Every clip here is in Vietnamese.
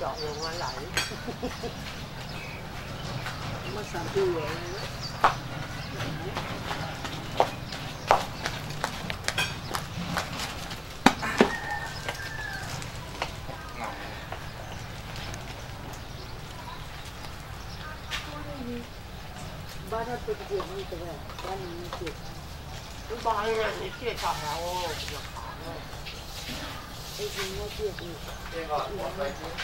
dọn rồi ngoan lại. Mất sản tư rồi. Hãy subscribe cho kênh Ghiền Mì Gõ Để không bỏ lỡ những video hấp dẫn 哎，我这个。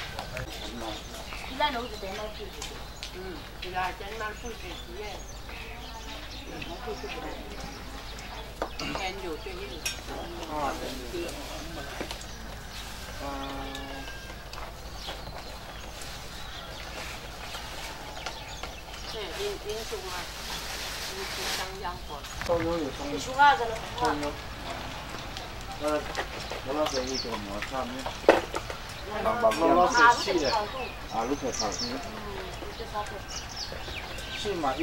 嗯，就在在那住？不住着。天就最。啊，的。嗯。对，您您说嘛？你？有。你说啥子了？我那生意怎么差呢？Sama, masih sih ya. Ah, lu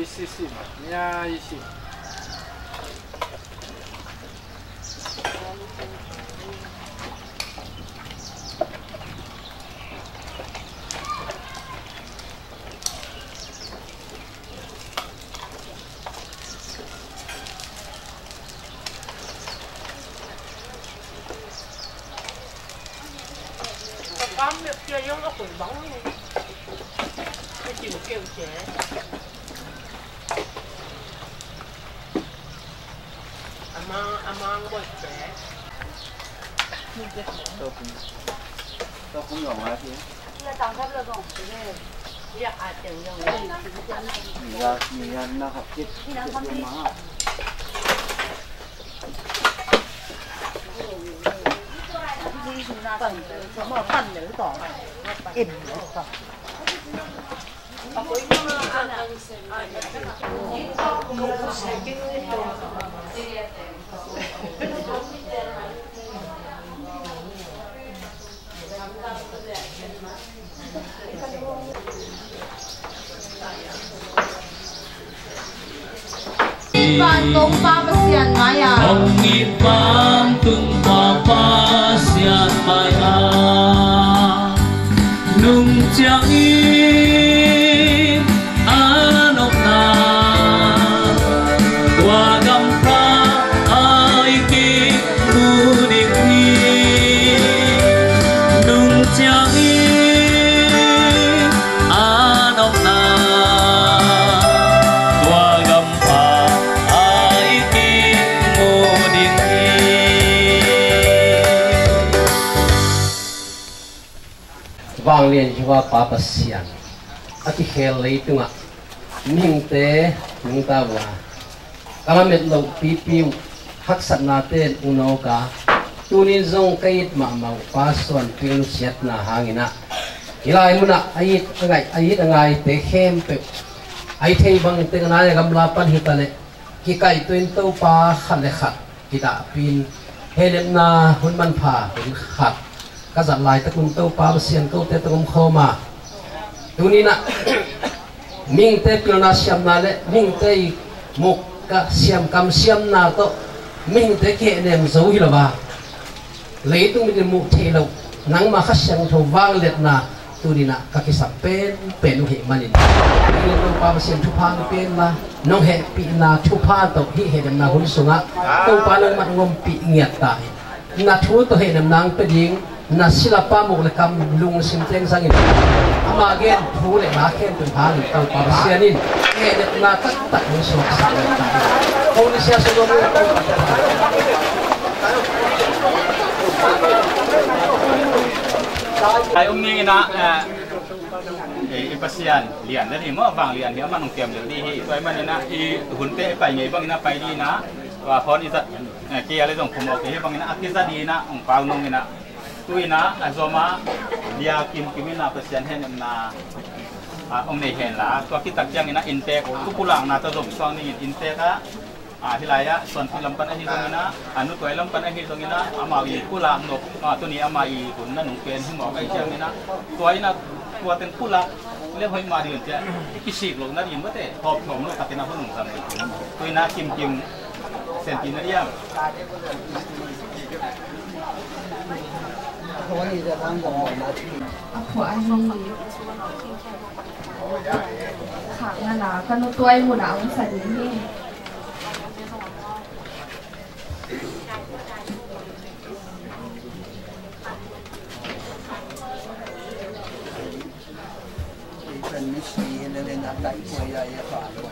四 hiwa papa sian aki hel lei tunga. Ming te mung ta wa. Kala met lo pi pi hak sat na te uno ka. Tunin zong kait ma ma pa son pil siat na hangina. Ilai muna, ait angai ait angai te hem pe ai thei bang te na ne gam la pan hi ta le. Ki kai tuin to pa khan le khat ki da pin. Helem na hun man pha hun khat ka zat lai ta kum to pa sian to te tum khoma tunina ming te pilna siam na le ming te muk ka siam kam siam na to ming te ke nem zo hi la ba lấy tu mình mục thi lâu nắng mà khát sang thâu vang liệt na tu đi na các cái sập bên bên nó hệ mà nín khi nó pa mà xem chụp hàng bên là nó hệ bị na chụp hàng tàu hi hệ nằm na hôn sung á. Tàu pa nó mặt ngom bị nghiệt tại. Na chúa tàu hệ nằm nang bên riêng na sila pa mo le kam lung sim teng sang in ama gen thu le na ken tu pa ni tu pa masih anin he na tak tak hun sunga sa ta ko ni sia so do mo ai ông nghe na e pasian lian dari mo bang lian dia mang tiam di hi toy man na i hunte pai ngai bang na pai di na wa phon i zat ke ale jong phum ke bang na akisa di na ong pau nong na tu na azoma dia kim kim na pasian hen na ông này hẹn là tôi khi tập trang na intake tu pulang na to dom song ni intake á à thì lại á tuần thì làm pan ấy trong na à nu tuổi làm pan ấy trong na ama i pulang nộp à tu ni ama i hun na nung pen hi mo cái trang na tuổi na tuổi tên pulang เรียกหอยมาเดือนจะกิสิกลงนั่นยิน ว่าแต่หอบถมเลยตัดเป็นน้ำพึ่งสามตัวน้ากิมกิมเซนตินาเรียม หัวอันนี้ขานั่นล่ะก็นุตัวหมูดาวใส่นี่ เป็นมิสซีนั่นเองนะได้ป่วยใหญ่ฝ่าด้วย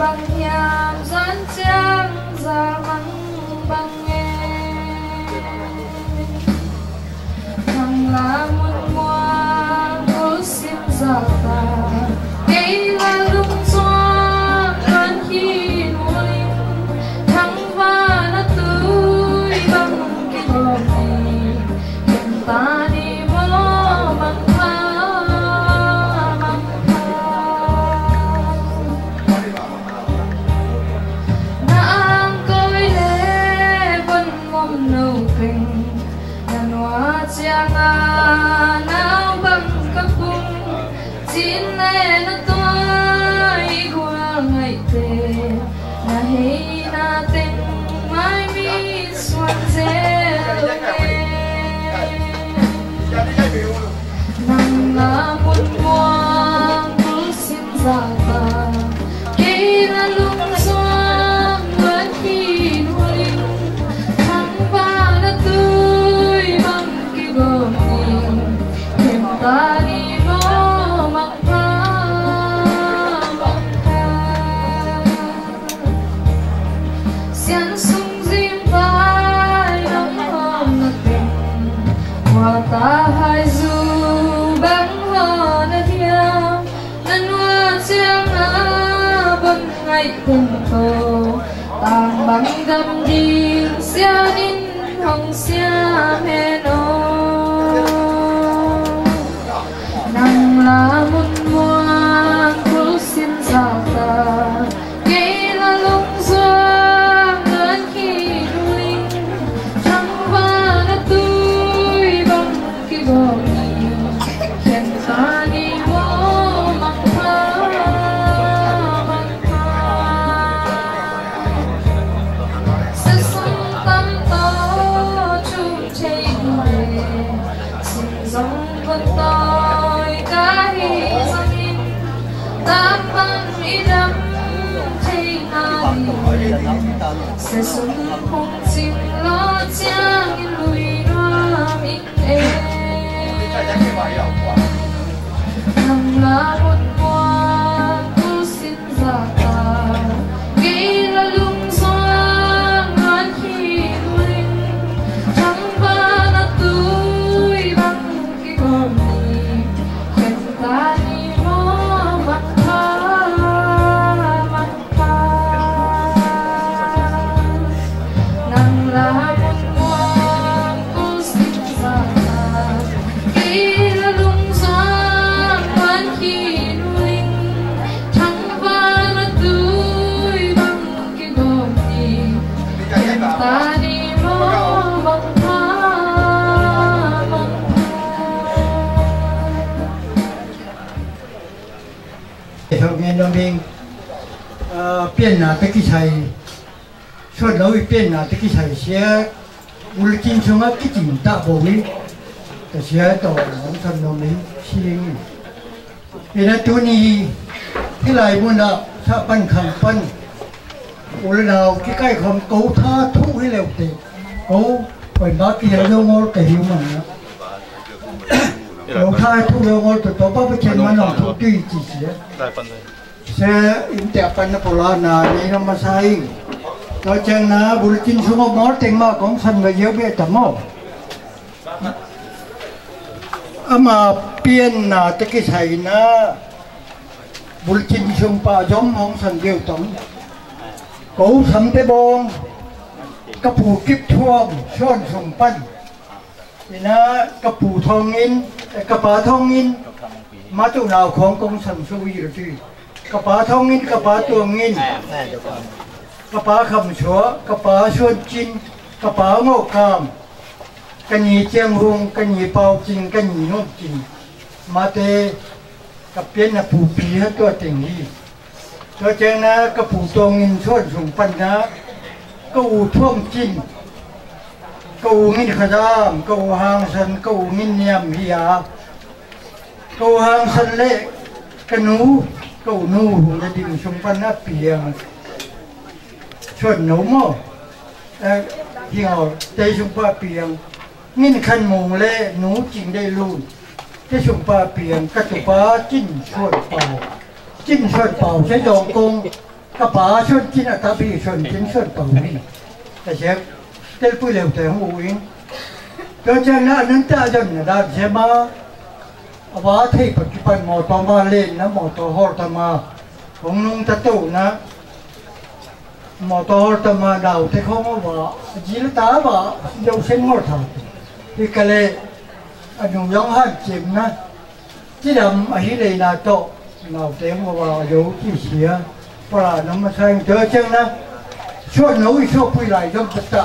Chỉ bằng nhàm sẽ sống không chịu lo chang in lùi ram in Nàng là một ngoan นหน้าตะกี้ใช้เสียอุลกินชงอ่ะกิจิมตาบ่มีแต่เสียต่อของท่านน้องเองชิงเห็นตัวนี้ที่ไหลมุนอ่ะถ้าปั้นคำปั้นอุลเราใกล้ๆคำเกาท่าทุกให้เร็วเตะเขาไปบ้าเกี่ยวเ se intiapan na pula na ni na masai to chang na bulletin sungo mo teng ma kong san ba yo be ta mo ama pien na te ki sai na bulletin sung pa jom mong san yo tong cố sắm bông các phù kiếp thuông xôn sùng bánh thì nó các phù thông in các bà thông in mà chỗ nào không công sầm sâu gì rồi กระป๋าทองงินกระป๋าตัวงินกระป๋าคำชัวกระป๋าชวนจินกระป๋าโง่กามกันยีเจียงรุงกันยีเปาจินกันยีโน่จินมาเตกับเปียนนะผูปีให้ตัวเต็งนี้ตัวเจงนะกระผูตัวงินชวนสูงปันนะก็อูท่วมจินก็อูงินขดามก็อูหางสันก็อูงินเนียมฮิยาก็อูหางสันเละกัน cầu nu hùng đình sống văn áp bìa à, chuẩn nấu mò hiểu đây sống ba bìa nghìn khăn mù lệ nú chính đây lùn cái sống ba bìa à, các tụ ba chính chuẩn bảo chính chuẩn bảo sẽ công các bà chuẩn chính là các bì chuẩn chính chuẩn bảo mình tại sao đây bùi lều thể hùng uống cho nên là nên ta dần là làm gì mà và thấy bật cái bật mỏ tao mà lên nó mỏ tao hor tao mà cũng nung ta tụ nó. Mỏ tao hor tao mà đào thế không mà vợ. Chỉ là tá vợ đâu xem hor thằng thì cái này anh dùng giống hai chìm nó. Chỉ làm ở đây là tổ nào tiếng mà vào dấu chi xía. Và là nó mà sang chơi chân nó. Suốt nấu suốt quy lại trong tất cả.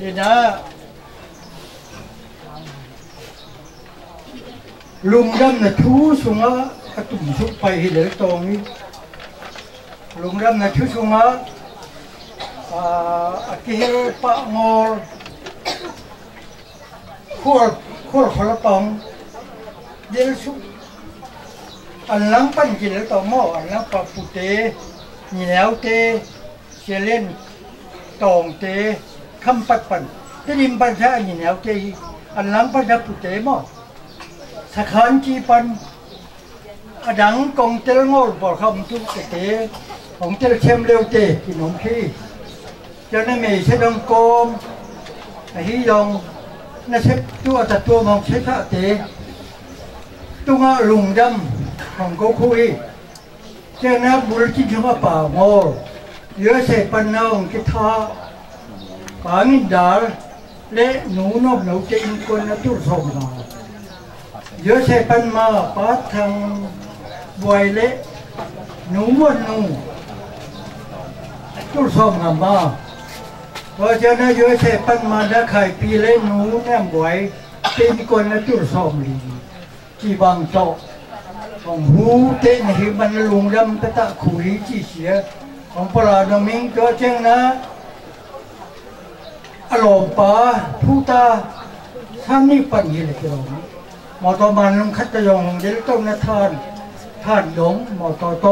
ดีเด้อลุงดำนะทูสุงะกระตุ้มสุกไปเหลือตรงนี้ลุงดำนะทูสุงะอาเกลปะงอลขวดขวดขอลตองเดลสุอันลังปั้นกินแล้วต่อหม้ออันลังปะปูเตนี่แล้วเตเชเล่นตองเต khăm bắt bằng thế đi bắt ra nhìn áo chơi anh lắm bắt ra phụ tế mà sạc hắn chi bằng à đắng công tế ngồi bỏ không chung cái tế không tế xem leo tế thì nóng khi cho nên mình sẽ đông cơm hí dòng nó sẽ tua thật tua mong sẽ thạ tế tung ở lùng đâm không có khui cho nên bùi chính chúng ta bảo ngồi giữa sẽ bằng nào cái thọ Pangin dar le nuno nop no te in kon na tur som na. Yo se pan ma pa thang buai le nu mon nu tur som na ma. Wa cha na yo se pan ma da khai pi le nu nam buai te in kon na tur som li. Chi bang to. Ông hu te na hi ban lung dam ta ta chi sia. Ông para no cho chăng na อารมณ์ป้าผู้ตาท่านนี่ปัญญาเลยเราหมอตอมันลงคัตยองเดี๋ยวต้องนาทานท่านหลงหมอตอโต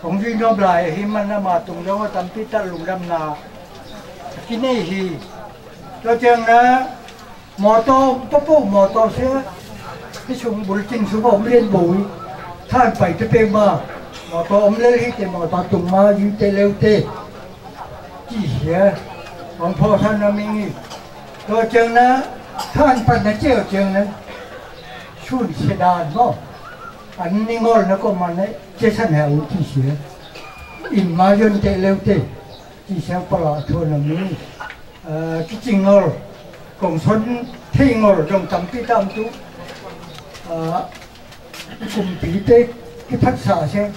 ของยิ่งน้ำลายหิมันนามาตรงแล้วว่าตำพิตัลุงดำนากินนี่ฮีเราเจงนะหมอตปุ๊บปุ๊บหมอโตเสียที่ชุมบุญจริงสุภาพเรียนบุญท่านไปจะเป็นมาหมอตอมเลี้ยงที่หมอตาตุงมาอยู่เตเร็วเตจี้เสีย ông phô thân nó mình nghĩ chừng nó thân phật nó chịu chừng nó chun sẽ đàn nó anh ni nó có mà đấy chế sẵn hẹo chi sửa in ma dân tệ lêu tệ chỉ sẽ bỏ lọ thua nó mình cái chừng xuân thi ngồi trong tầm cái tâm chú cùng bí tế cái phát xạ xem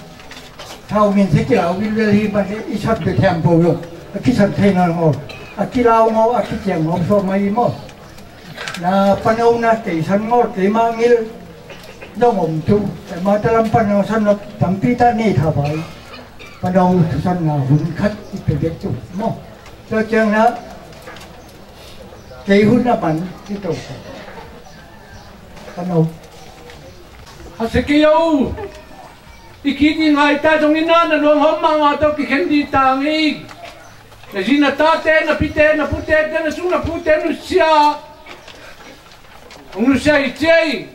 thao mình sẽ kiểu cái lê hi mà ít sắp được thèm bồ rồi cái sân thay nó aki lao ngo aki tiang ngo so mai mo na panau na te san ngo te mangil dong om tu te ma talam panau san no tampita ni tha bai panau san na hun khat i pe be tu mo cho chang na te hun na ban ti to panau Hasikiyau! Ikiti ngai ta jongin na na luang hom mang ato ki kendi tangi. E na zina ta tena pi tena pu tena na suna pu tena sia. Ung sia i chei.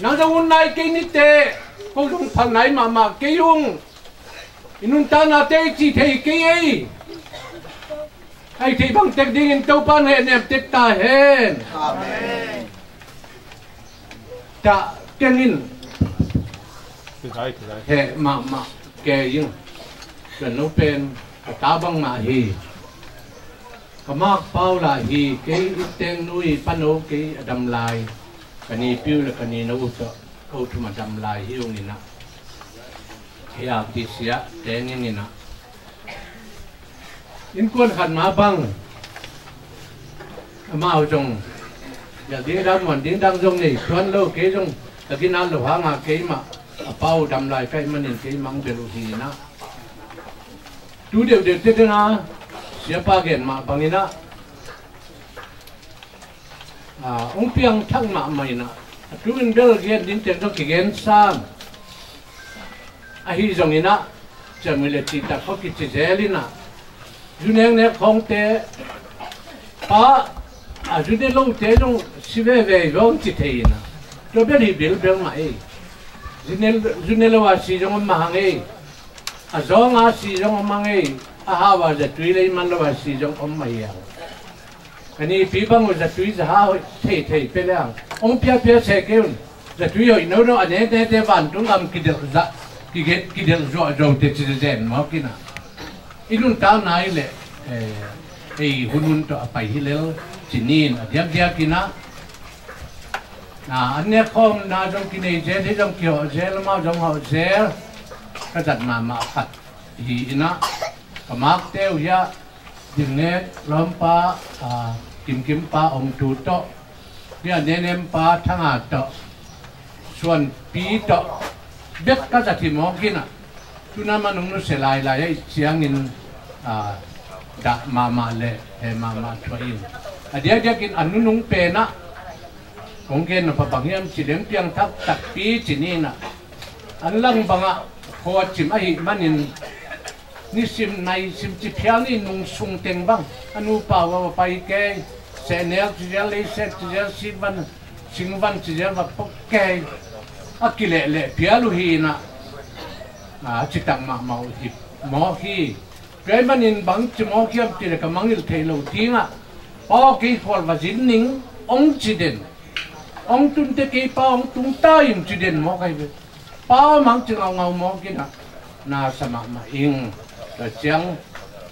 Na da un nai ke ni te. Ko dung phang nai ma ma ke yung. Inun ta na te chi thei ke ei. Ai thei bang tek ding in tau pan hen em tek ta hen. Amen. Ta kenin. He ma ma ke yung. Cần nó pen, ta băng ma hi kamak pau la hi ke iteng nui pano ke adam lai kani piu la kani no uta ko tu ma dam lai hi ong ni na a ti sia teng ni na in kon khan ma bang ma au jong ya đi ra mon đi dang jong ni tuan lo ke jong ta lagi na lo ha nga ke ma pau dam lai kai manin ke mang be lu hi na tu de de te na siapa gen ma pangina à ah, ông piang thăng ma mai na tu in bel gen din te to ki gen sam. A hi jong ina chamile ti ta ko ki che zelina juneng ne khong te, pa, a jude lo te jong sive ve gong ti te ina. To bel hi bel bel ma e. Junel junel wa si jong ma hang e. A jong a si jong ma nge a ha wa ja tui le man lo wa si jong om mai ya. Ani pi bang za tui za ha te te pe lang ông pia pia se ke un ja tui yo no no ane te te van tung am ki del za, ki get ki del zo zo te chi zen ma ki na. Ilun ta nai le eh ei hunun to apai hilel chinin adiak dia ki na. Ane khom na jong ki nei je de jong kyo je la ma jong ho je ka dat ma ma khat hi ina kamak teo, ya. Dingne lompa ah, kim kim pa, om tu to ya, nenem pa, thanga to suan pi to biết ka ja thi mo, kina. Tuna manung nu selai la ya chiang in ah, da ma ma le, he ma ma thoin adia dia dia kin anunung pe na. Kong ken na pabangyam chileng piang thak tak pi chinina anlang banga ko chim ai, manin ni sim nai sim chi phial ni nung sung teng bang. Anu pa wa pai ke, se nel chi ja le, se chi ja si ban, sing ban chi ja ba pok ke. A ki le le phialu hi na. A chi tang ma mau hi mo hi. Cái mà nhìn bằng chỉ mo khi em chỉ là cái mang il thấy lâu tiếng à bao cái phật và dính nín ông chỉ đến ông tun te cái bao ông tung ta im chỉ đến mo cái bao mang chỉ ngầu ngầu mo cái nào na sama ma ing. Ờ, rồi chẳng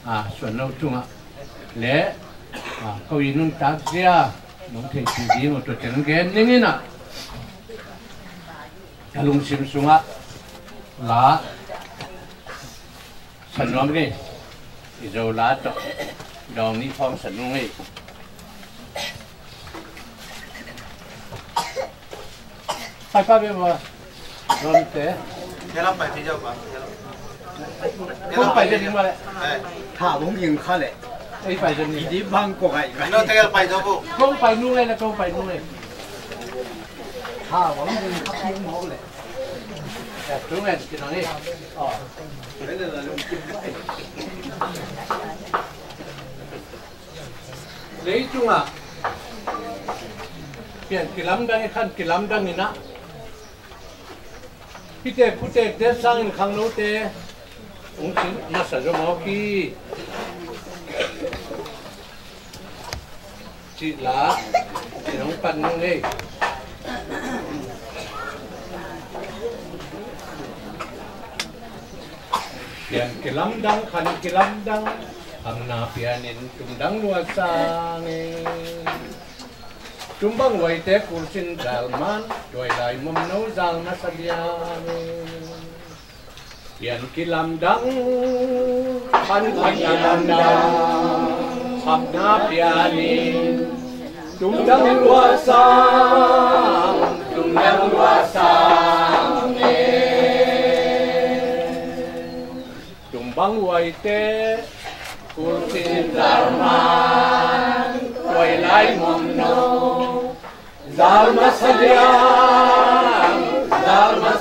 à xuân lâu chung ạ. Lẽ à câu gì nung tác ra nung thể chỉ gì một chỗ chân cái nên nè ta lung sim xuống ạ. Lá sân phẩm cái thì rồi lá trọ đồng ní phong sân phẩm này hai ba bên mà rồi thế Thế lắm phải thì đâu mà. คนไปจะถึงมาเลยถ้าผมยิงเขาเลยไอ้ไปจะนี่ดีบางกว่าไงเราเที่ยวไปทั้งพวกต้องไปนู่นเลยนะต้องไปนู่นเลยถ้าผมยิงเขาทิ้งหมดเลยแต่ถึงเลยกิตรงนี้อ๋อไม่ได้เลยเลยจุงอะเปลี่ลัดังไอ้ขั้นกิลัดังนี่นะพี่เต้พี่เต้เด็กสร้างครั้งน้นเต้ Un massaggio mochi. Ci là, c'è un pannone. Pian che lamdang, khan che lamdang. Amna pianin tumdang luasane. Chúng băng quay tế của sinh đạo man, rồi lại mâm nấu giang nó sân giang luasange tumbang làm te kursin dalman doi lai đắng no zal na chúng pian kilamdang sang chúng amna pianin sang luasang tumdang luasang tumbang wai te kursin dalman quay lại mum no Zalma Salyam, Zalma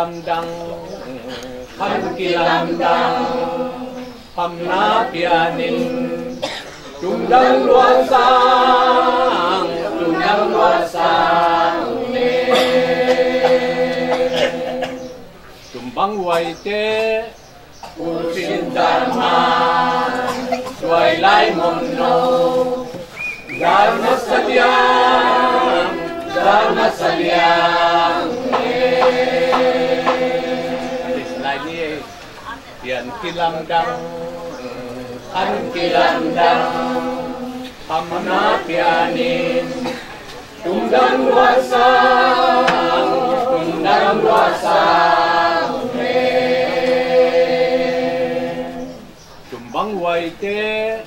lâm đăng. Khăn kỳ lâm đăng. Hầm na bia ninh. Chúng đăng loa sang chúng đăng loa sang nê chúng băng hoài tê cụ xin đàn ma quay lại mồm nâu Dharma Satyam, Dharma Satyam. Yan kilamdang, Kan kilamdang, Pamana pianin, Tunggang luasang, Tunggang luasang. Tumbang waite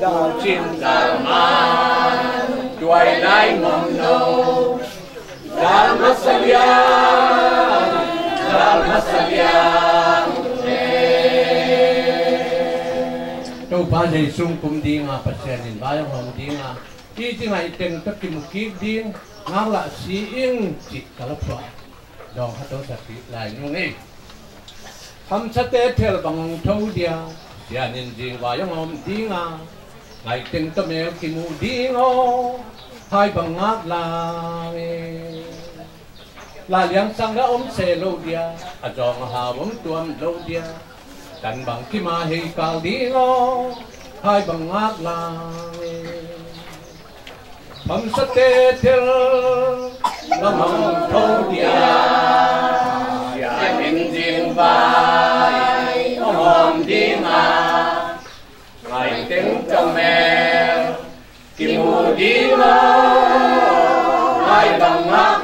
Dao chin dharman Duai lai mong no Dharma salyam Dharma salyam Đâu ba dây sung kum đi nga bắt xe nên ba yang hom đi nga khi ti ngai tên tất kim mu đi ding ngang la si ing chỉ cả lớp dong ha hát sa ti lại nu ngi Tham sát tế theo bằng thâu dia Dia nên gì ba yang om đi nga Ngai tên tất me ki mu di ngo Hai bằng ngát là là liang sang ga om se lo dia A jong ha om tuam lo dia Kan bằng khi mà hei cao đi ngô Hai bằng ác là Tham sa tê thiên Nó mong thâu địa Dạ nin jing vai Nó mong đi mà. Ngày tiếng trong mẹ kim hồ đi ngô hai bằng ác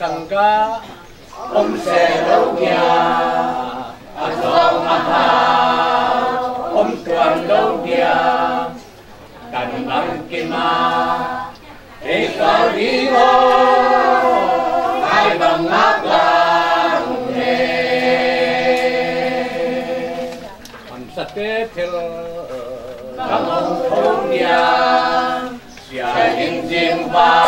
là dân ca ông sẽ đâu nhà à dòng à ha ông toàn đâu nhà cần bằng kim ma, để có đi ngô hai bằng ngát làm sa te tel Kam ông thôn nhà sẽ in jim vào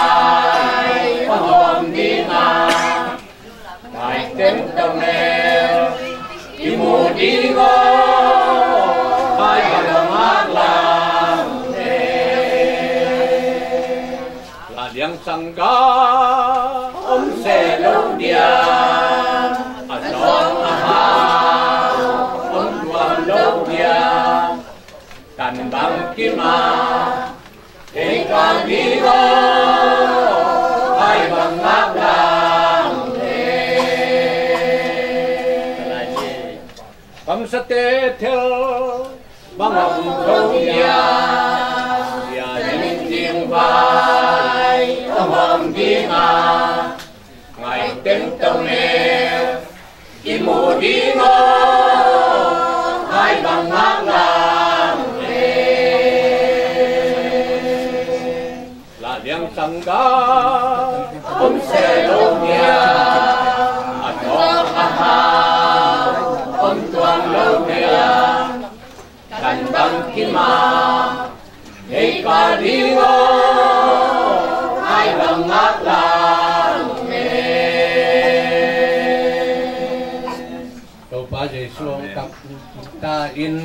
liang sang ga Ông sẽ lâu dia À chọn à ha Ông tuan lâu dia Kan bang kima Hei kan vivo Hai bang ngap lang Bang sa te tel Bang ông thâu dia Dia những tiếng vai tông hòm đi ngà Ngày tên tông nè Kim mù đi ngô Hai bằng ngát làm Là liang sang ca Ông sẽ lâu nha Hãy subscribe cho kênh Ghiền Mì Gõ Để không bỏ kim những video hấp đi ngô Hai bằng ba dây xuống tập ta in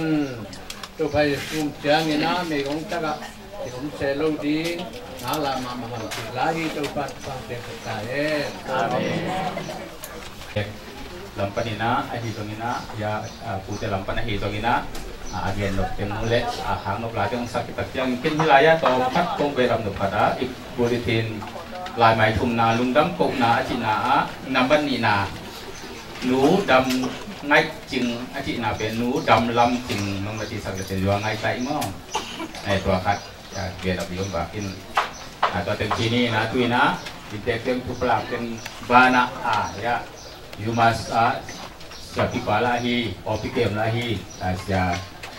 Đâu ba dây xuống chàng in á Mày cũng chắc ạ Thì cũng sẽ lâu đi Nó là mà mà hẳn thì lá hi đâu ba ba dây ta eh lampan ina ay hitong ina ya putih pute lampan ay hitong ina again nok tem le a hang nok la teng sakit tak yang kin hilaya to pat kong beram no pada, ik, bulletin, lai mai thum na, lung dam ko na chi na nam ban ni na. Nu, dam ngay chừng anh chị nào bên nú đầm lâm chừng mong là chị sao là tiền ngay tại mà này tua khát ya biar tapi om bakin atau tem sini na tu ina di tem tu pelak tem bana ah ya. You must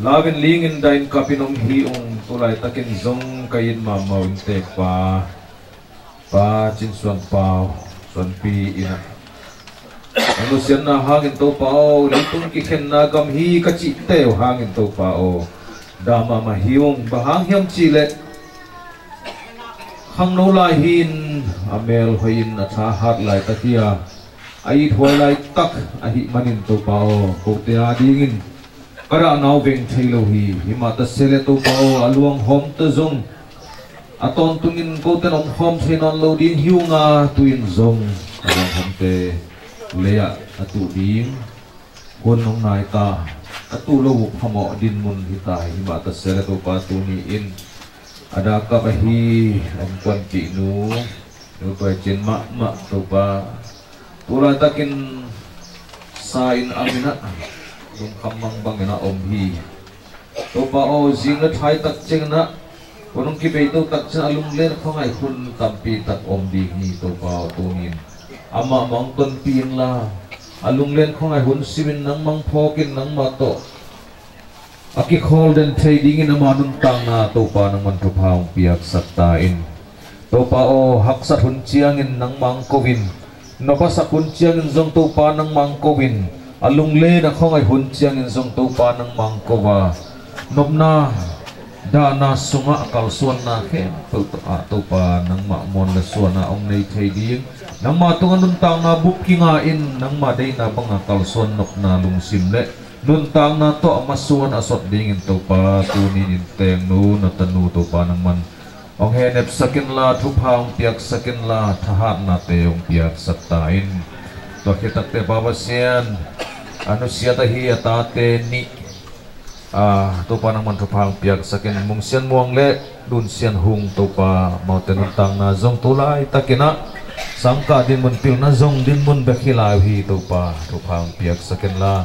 Lawin lingin dain kapinong hiung tulay takin zong kayin mamawin te pa. Pa, chin suan pao suan pi ina. Ano siyan na hangin to pao litong leitung kiken na gam hi kachi teo hangin to pao. Dama mahiung bahang hiyam chile hang no lai hin, amel hoyin at hahat lai takia ai thoi lai tak a manin to pao Kote adingin a nao nau veng thailo hi hima ta sele to pao aluang hom ta zong aton tungin ko ten om hom thainon lo din hiunga tuin zong aluang hom te leya atu ding kun nong nai ta atu lo hamo din mun hita hima ta sele to pa tu ni in ada ka pa hi om kwan ti nu nu pa chen ma ma to pa pura takin sain amina dum kamang bang na om hi. To pa o zinga thai tak cheng na. Kunong ki be to tak chen alung ler khongai khun tampi tak om di hi to pa to nin ama mong ton pin la. Alung len khongai hun simin nang mang phokin nang ma to. Aki call dan trading in amanun tang na. Topa ng mantupaong piyak saktain. Topa o haksat hunchiangin ng mangkowin. Napasak hunchiangin zong topa ng mangkowin. Alungle na kong ay hunchiangin zong topa ng mangkowa. Nobna dana sunga kalsuan na ken topa topa ng mamon na suan na ong nay trading. Nang matungan ng tang na bukkingain ng maday na bang kalsuan nok na lungsimle. Nuntang na to ang masuan asot dingin to pa tunin inteng nu na tanu to pa nang man Ong henep sakin la thuphaong piak sakin la thahat na te ong piak saktain To kita te babasian Ano siya hi atate ni Ah, to pa nang man thuphaong piak sakin mung sian muang le dun sian hung to pa mau na zong tulay takina Sangka din mun pil na zong din mun bekhilaw hi to pa thuphaong piak sakin la.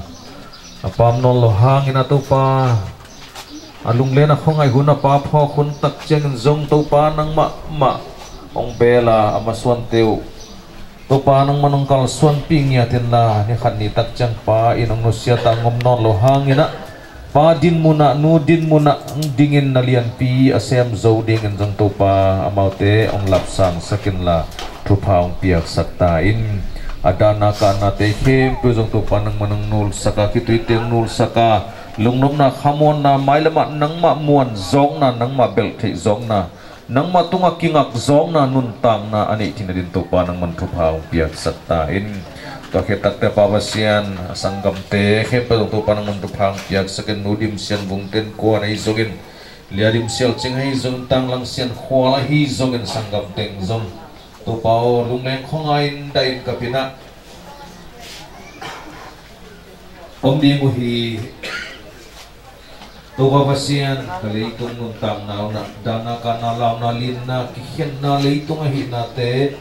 Apam non lo hang ina to pa alung le na khong ai gun pa pho khun tak cheng zong to pa nang ma ma. Ong bela amaswan teu to pa nang manong kal suan ping ya tin la, ni khan ni tak chang pa, inong no sia ta ngom non lo hang ina. Pa din muna nu din muna dingin nalian pi, asem zo dingin zong to pa amaute ong lapsang sakin la thupaung piak sakta in. Adana ka na te khem pu jong pa nang manang nul saka ki tui teng nul saka. Lungnom na khamon na mailama nang ma muan zong na, nang ma bel thei zong na nang ma tunga kingak zong na nun tang na ani thina din to pa nang thu phau piak satta in to khe tak te pawasian sanggam te khe pa to pa nang thu phang piak saken nudim sian bung ten ko na izogin liadim sial ching hai zong tang lang sian khwala hi zongin sanggam teng zong to pao lung leng khong ai kapina. Om di mu hi tu ba pasian kali tung nun tam na na dana ka na lam na lin na ki khen na le tung hi na te.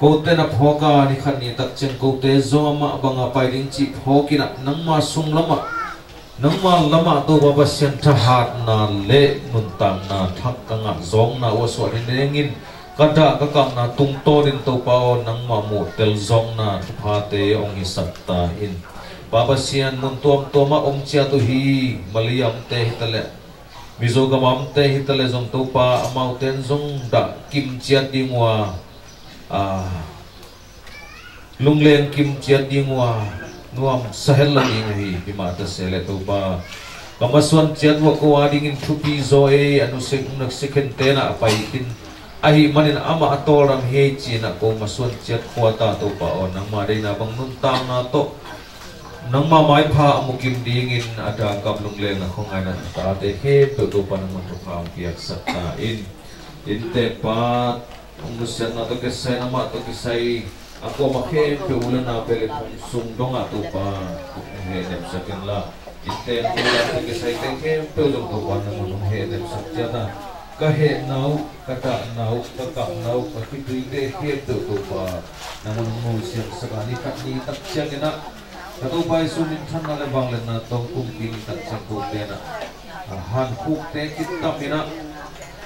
Ko te na phoka ni khan ni tak chen ko te zo ma banga pai ding chi phokina nang ma sung lama. Nang ma lama tu ba pasian tha hat na le nun tam na thak ka nga zong na wa so ni nengin kada ka kam na tung to din to pao nang ma mu tel zong na pha te ong isatta in baba sian mun tuam toma om chia tu hi, maliam te hitale. Mizo gamam te hitale zong to pa amau ten zong da kim chia dingwa a lunglen kim chia dingwa nuam sahel la ding hi, bima ta sele to pa kamaswan chiat wa ko ading in thupi zo e anu sek nak seken te na pai tin. Ahi manin ama atol ram he chi na ko maswan chiat khwata to pa on ma dei na bang nun tam na to nang ma mai pha amukim ding in ada kap lung le na khong ai na ta te he pe to pa nang man to pa piak sat ta in in te pa ong nusian na to ke sai na ma to ke sai ako makhe pe ulan na pe le sung dong a to pa he, nem sakin la in te ko la to ke sai te ke pe dong to pa nang man he, nem sak ja na ka he nau ka ta nau ka ka nau ka ki tui te he to to pa nang man mo siang sakani ka ni tak siang na Kato pai sumin chan na le bang le na tong kum king tak sa ko te na han khuk te kit ta mina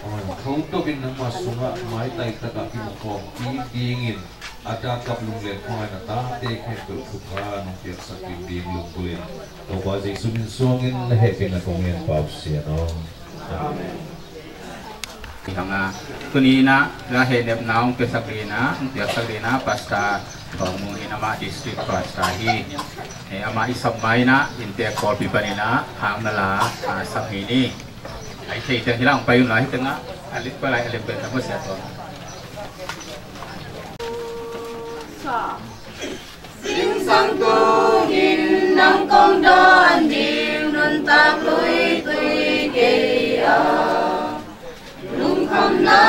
on thau to bin mà ma sunga mai tai ta ka ki mo ko ki ding in ada kap lung le ko na ta te khe to khu ka no pia sa ki ding lung bulin to ba ji sumin song in he ke na ko ngien pa sia no amen. Hanga kunina la hedep naung ke sabrina dia sabrina pasta bangun nama district pasta hi eh ama isam maina inte kol pipanina hang nala sam ini ai thei teng hilang payun lai tengah alit palai alit ben nama sia to Sinh sang tu nghìn năm công đơn điềm luân tam lối tuy kỳ lung không na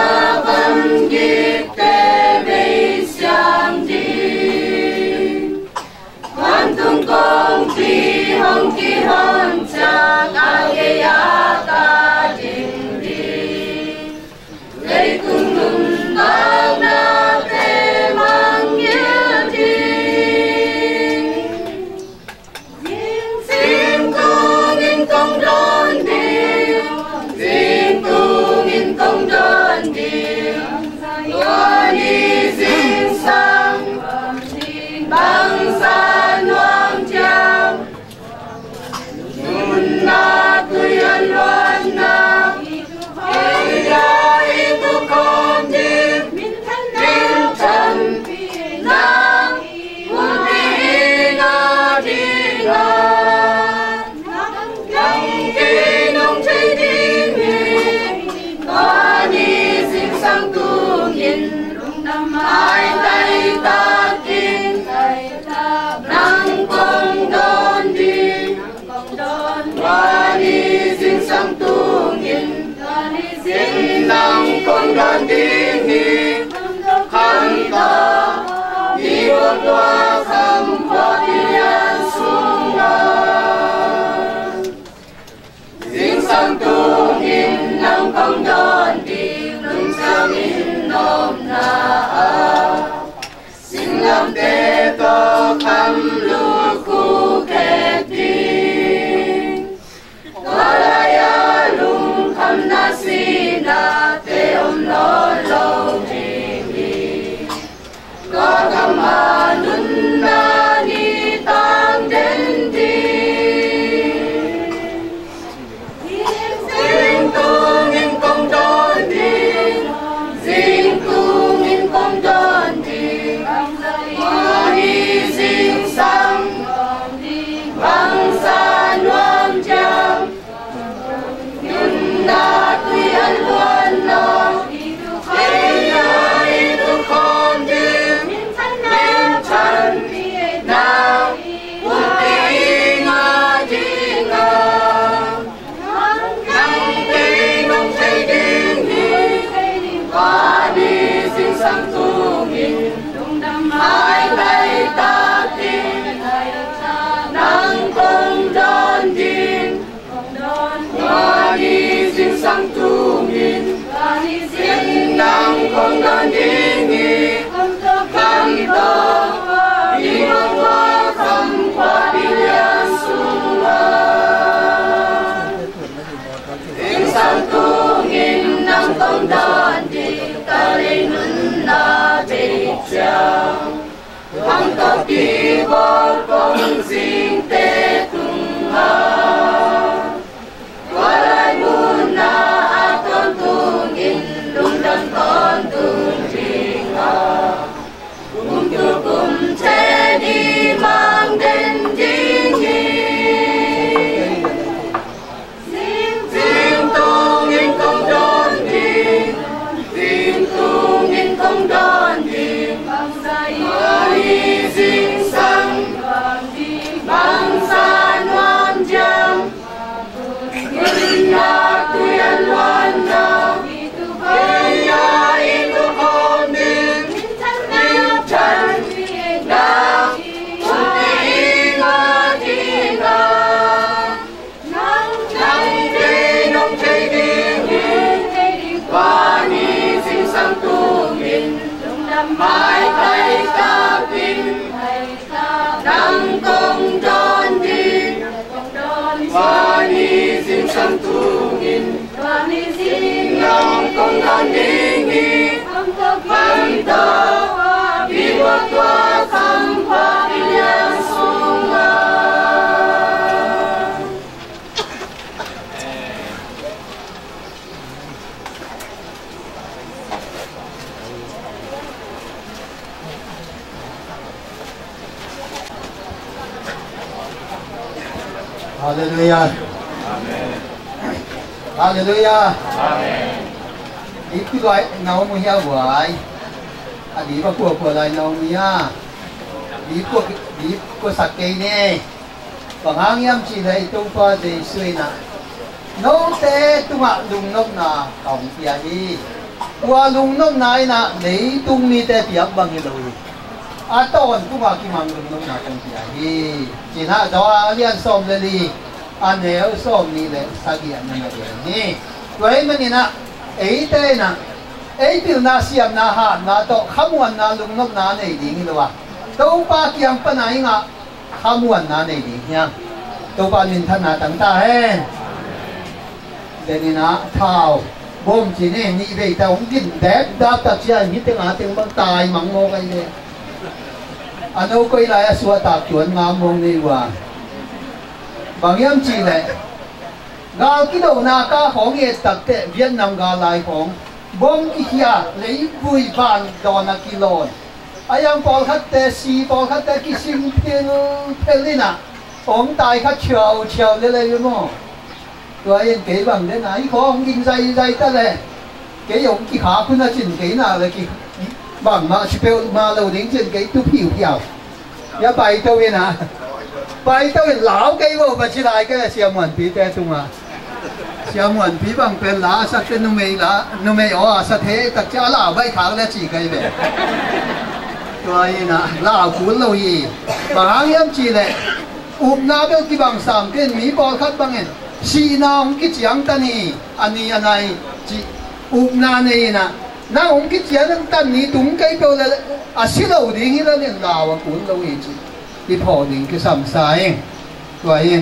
văn nghiệp tê quan tung công phi hồng kỳ hồng cha ca ghê Gandhi. Bye. Hallelujah. Amen. Hallelujah. Amen. Itu gua nak mau hiar gua. À vào cuộc của lại nấu mía. Đi cuộc đi cuộc sạc cây nè. Bằng hàng em chỉ thấy tung pha để suy nè. Nấu tê tung ạ lùng nốc nà tổng bia đi. Qua lùng nốc này nà lấy tung mi tê bia bằng cái lối. À tôn tung ạ kim mang lùng nốc nà tổng bia đi. Chỉ na cho liên xóm lên đi. Anh nếu xóm đi lên sạc điện nè nè nè. Vậy mà nè nè. ấy tê nè ấy biểu na siam na ha na to khamuan na lung nop na nei ding lo wa to pa kiang pa na inga khamuan na nei ding nya to pa min than na tang ta he de na thao bom chỉ nè nhị về ta không tin đẹp đáp ta chia nhị tiếng nga tiếng băng tai ngô cái này anh ano quay lại xua ta chuẩn nga mong đi qua bằng em chỉ này gal cái đầu na ca khó nghe tập tệ việt nam ga lại không bom ki hia lei vui van do na ki lon ăn pol khat te si pol khat te ki sim pil pelina ong tai khat chiao chiao le le mo to yen ke bang de na i ko ong king sai sai ta le ke yong ki ha kun na chin ke na le ki bang ma chi pel ma lo ding chin ke tu phiu piao ya bai to yen na bai to lão cái vô wo ba cái lai ke xiam thế pi te xem hoàn phí bằng bên lá sát tên nung mây lá nung mây ó sát thế tắc cha lá bay kháng là chỉ cái về tôi nè lá cuốn lâu gì mà hàng em chỉ này ụp na bên cái bằng sàm tên mỹ bò khát bằng em si na ông cái chiang tân nì anh nì anh này chỉ ụp na này nè na ông cái chiang tân nì đúng cái câu là à xí lâu đi khi là nên nào cuốn lâu gì chỉ đi phò đi cái sầm sai vậy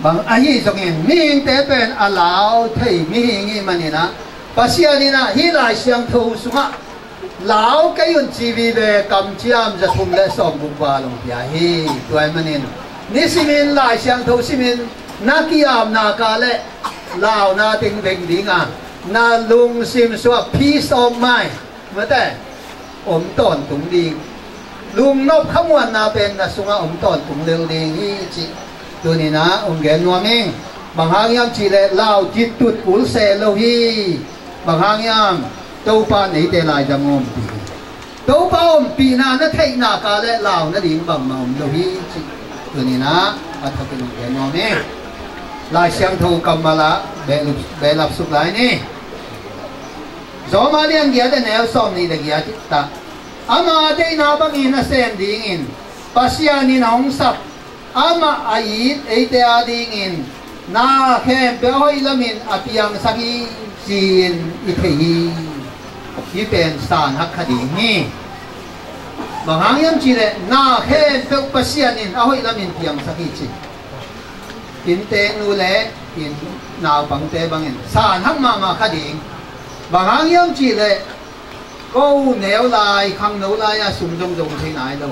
คือสามสายตัวเองบางอายุสองเองมีแต่เป็นอาลาวเทยมีเงี้มันนี่นะปัสยานี่นะฮิลายเสียงทูสุงะลาวก็ยุนชีวิตกำจามจะคุมแ ละสมบุบาลงพิาฮีตัวมันนี่นี่สิมินลายเสียงทูสิมินนักยามนากาเลลาวนาติงเวงดิงอ่ะนาลุงซิมสว peace of mind เมื่อแต่อมต้นตุงดิง lung nop khamwan na pen na sunga om ton tum leu ding hi chi tu ni na om gen no ming bang hang yam chi le lao jit tut ul se lo hi bang hang yam to pa nei te lai dam om pi to pa om pi na na thei na ka le lao na ding bang ma om lo hi chi tu ni na a tha ke lung gen no ming lai siang tho kam ma la be lu be lap suk lai ni zo ma lian gia de neo som ni de gia chi ta ama de na bang in a sen ding in pasya ni na ong sap ama ait e te in na hem be hoi lamin apiang sangi sin i the hi pen san hak khadi ni bahang yam chi na hem pe pasya nin a hoi lamin piang sangi chi tin te nu le in na bang te bang in san hang ma ma khadi bahang yam chi le câu néo lại khăng nấu lại à sum trong trong thế này đâu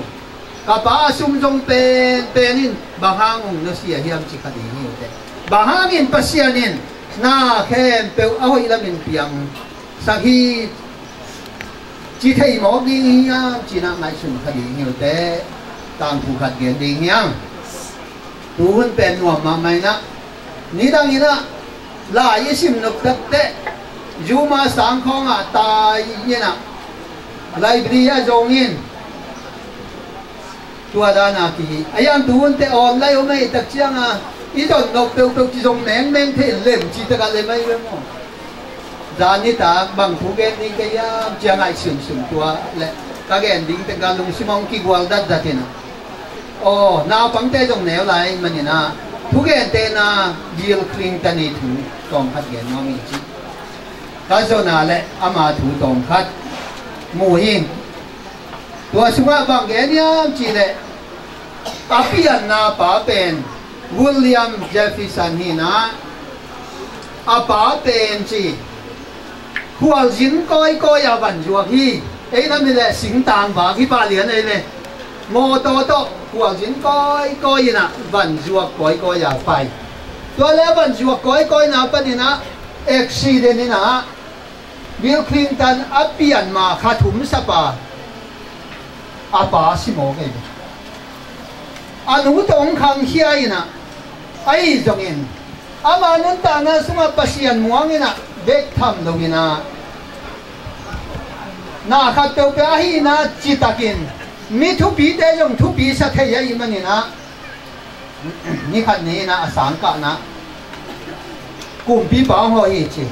cả ba sum trong bên bên in bà hang ông nó xia hiam chỉ cái gì nhiều thế bà na khen pe ao lamin piang sa hi chỉ thấy mỏ đi nha chỉ là ngay sum cái gì nhiều thế tang thu khát gen đi nha tu hun pen nuam mà mày na. Ni đang ina, la yesim nok dak te. Juma sang khong à tai na. Library a zongin tua da na ki ayang tuun te online o mai tak chiang a. I don no pe pe chi jong meng meng the lem chi ta ka le mai le mo da ni ta bang phu gen ni ka ya, chiang ai sim sim tua le. Ka gen ding te ga lung si mong ki gwal dat te na. O, na pang te jong neo lai man ni na. Phu gen te na yil kling ta ni thu, tong khat gen no mi chi. Ka so na le, ama thu tong khat. หมู่ หินตัวสุภาพบางแกเนี่ยจีเดอาพิยันนาป้าเป็นวิลเลียมเจฟฟิสันฮีนะอาป้าเป็นจีหัวจินก้อยก้อยอาวันจัวฮีเอ้นั่นไม่ได้สิงต่างบาที่ป้าเลียนเอ้เลยโมโตโตหัวจินก้อยก้อยนะวันจัวก้อยก้อยอาไปตัวแล้ววันจัวก้อยก้อยนะปะนี่นะเอ็กซีเดนี่นะ Bill Clinton apian ma khathum sapa apa si mo ke anu tong khang hiaina ai zongin ama nun ta na sunga pasian muangina bek tham longina na khat teu pe hi na chitakin mi thu pi te jong thu pi sa the ya imanina ni khat ni na asang ka na kum pi ba ho hi chi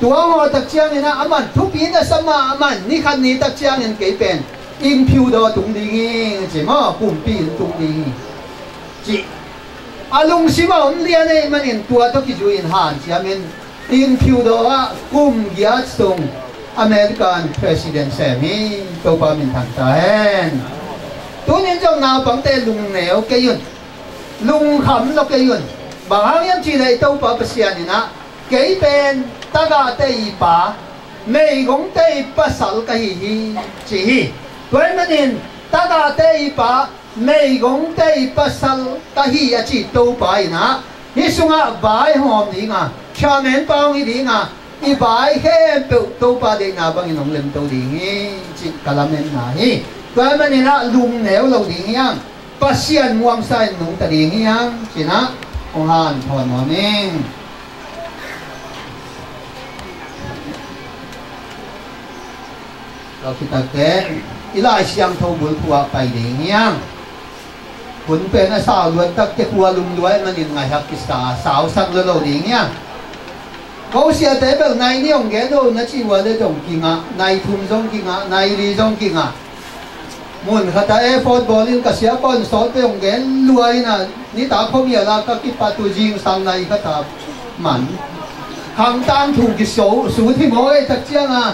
tua ho tak chiang ina aman thu pi na sama aman ni khat ni tak chiang in ke pen in phiu do tung ding chi ma kum pi tung chỉ, à alung si mà ông lia nei manin tua to ki ju in han chi mình in phiu do a kum giat song American President sẽ Semi to pa min thang ta hen. Tunin trong nào bằng tay lùng nèo cái yun. Lùng khẩm lo cái yun. Bằng hàng yam chỉ lấy to pa pasian na. Cái bên ta ga tê pa. Mei gong tê pa sal cái gì, chỉ hi tuổi nên ta ga tê ba mei gong tê ba sal ta hi a chỉ to bài na. Hi sunga bài hom đi nga kya men đi đi nga. I bai he pe đi nga bằng na bang inong đi nghe chỉ ngi, chi nên na hi. Nên man lùng lung lâu đi di ngiang pasian muang sai nung ta đi ngiang chỉ na. Công han thon mo mình เราคิดตะเกะอีลายเสียงโทบุญพัวไปดีเงี้ยงคุณเป็นสาวล้วนตักเจ้าพัวลุงด้วยมันยังไงครับกิสาสาวสักเลโลดีเงี้ย có xe tế bèo này đi ông ghé đâu nó chỉ vào đây trồng kinh à này thùng trong kinh à này đi trong kinh à muốn khát ta effort bowling cả xe con sót bèo ông ghé lùi na ní ta không hiểu là các cái bát tu riêng sang này khát ta mặn hàng tam thùng cái số số thì mỗi thật chăng à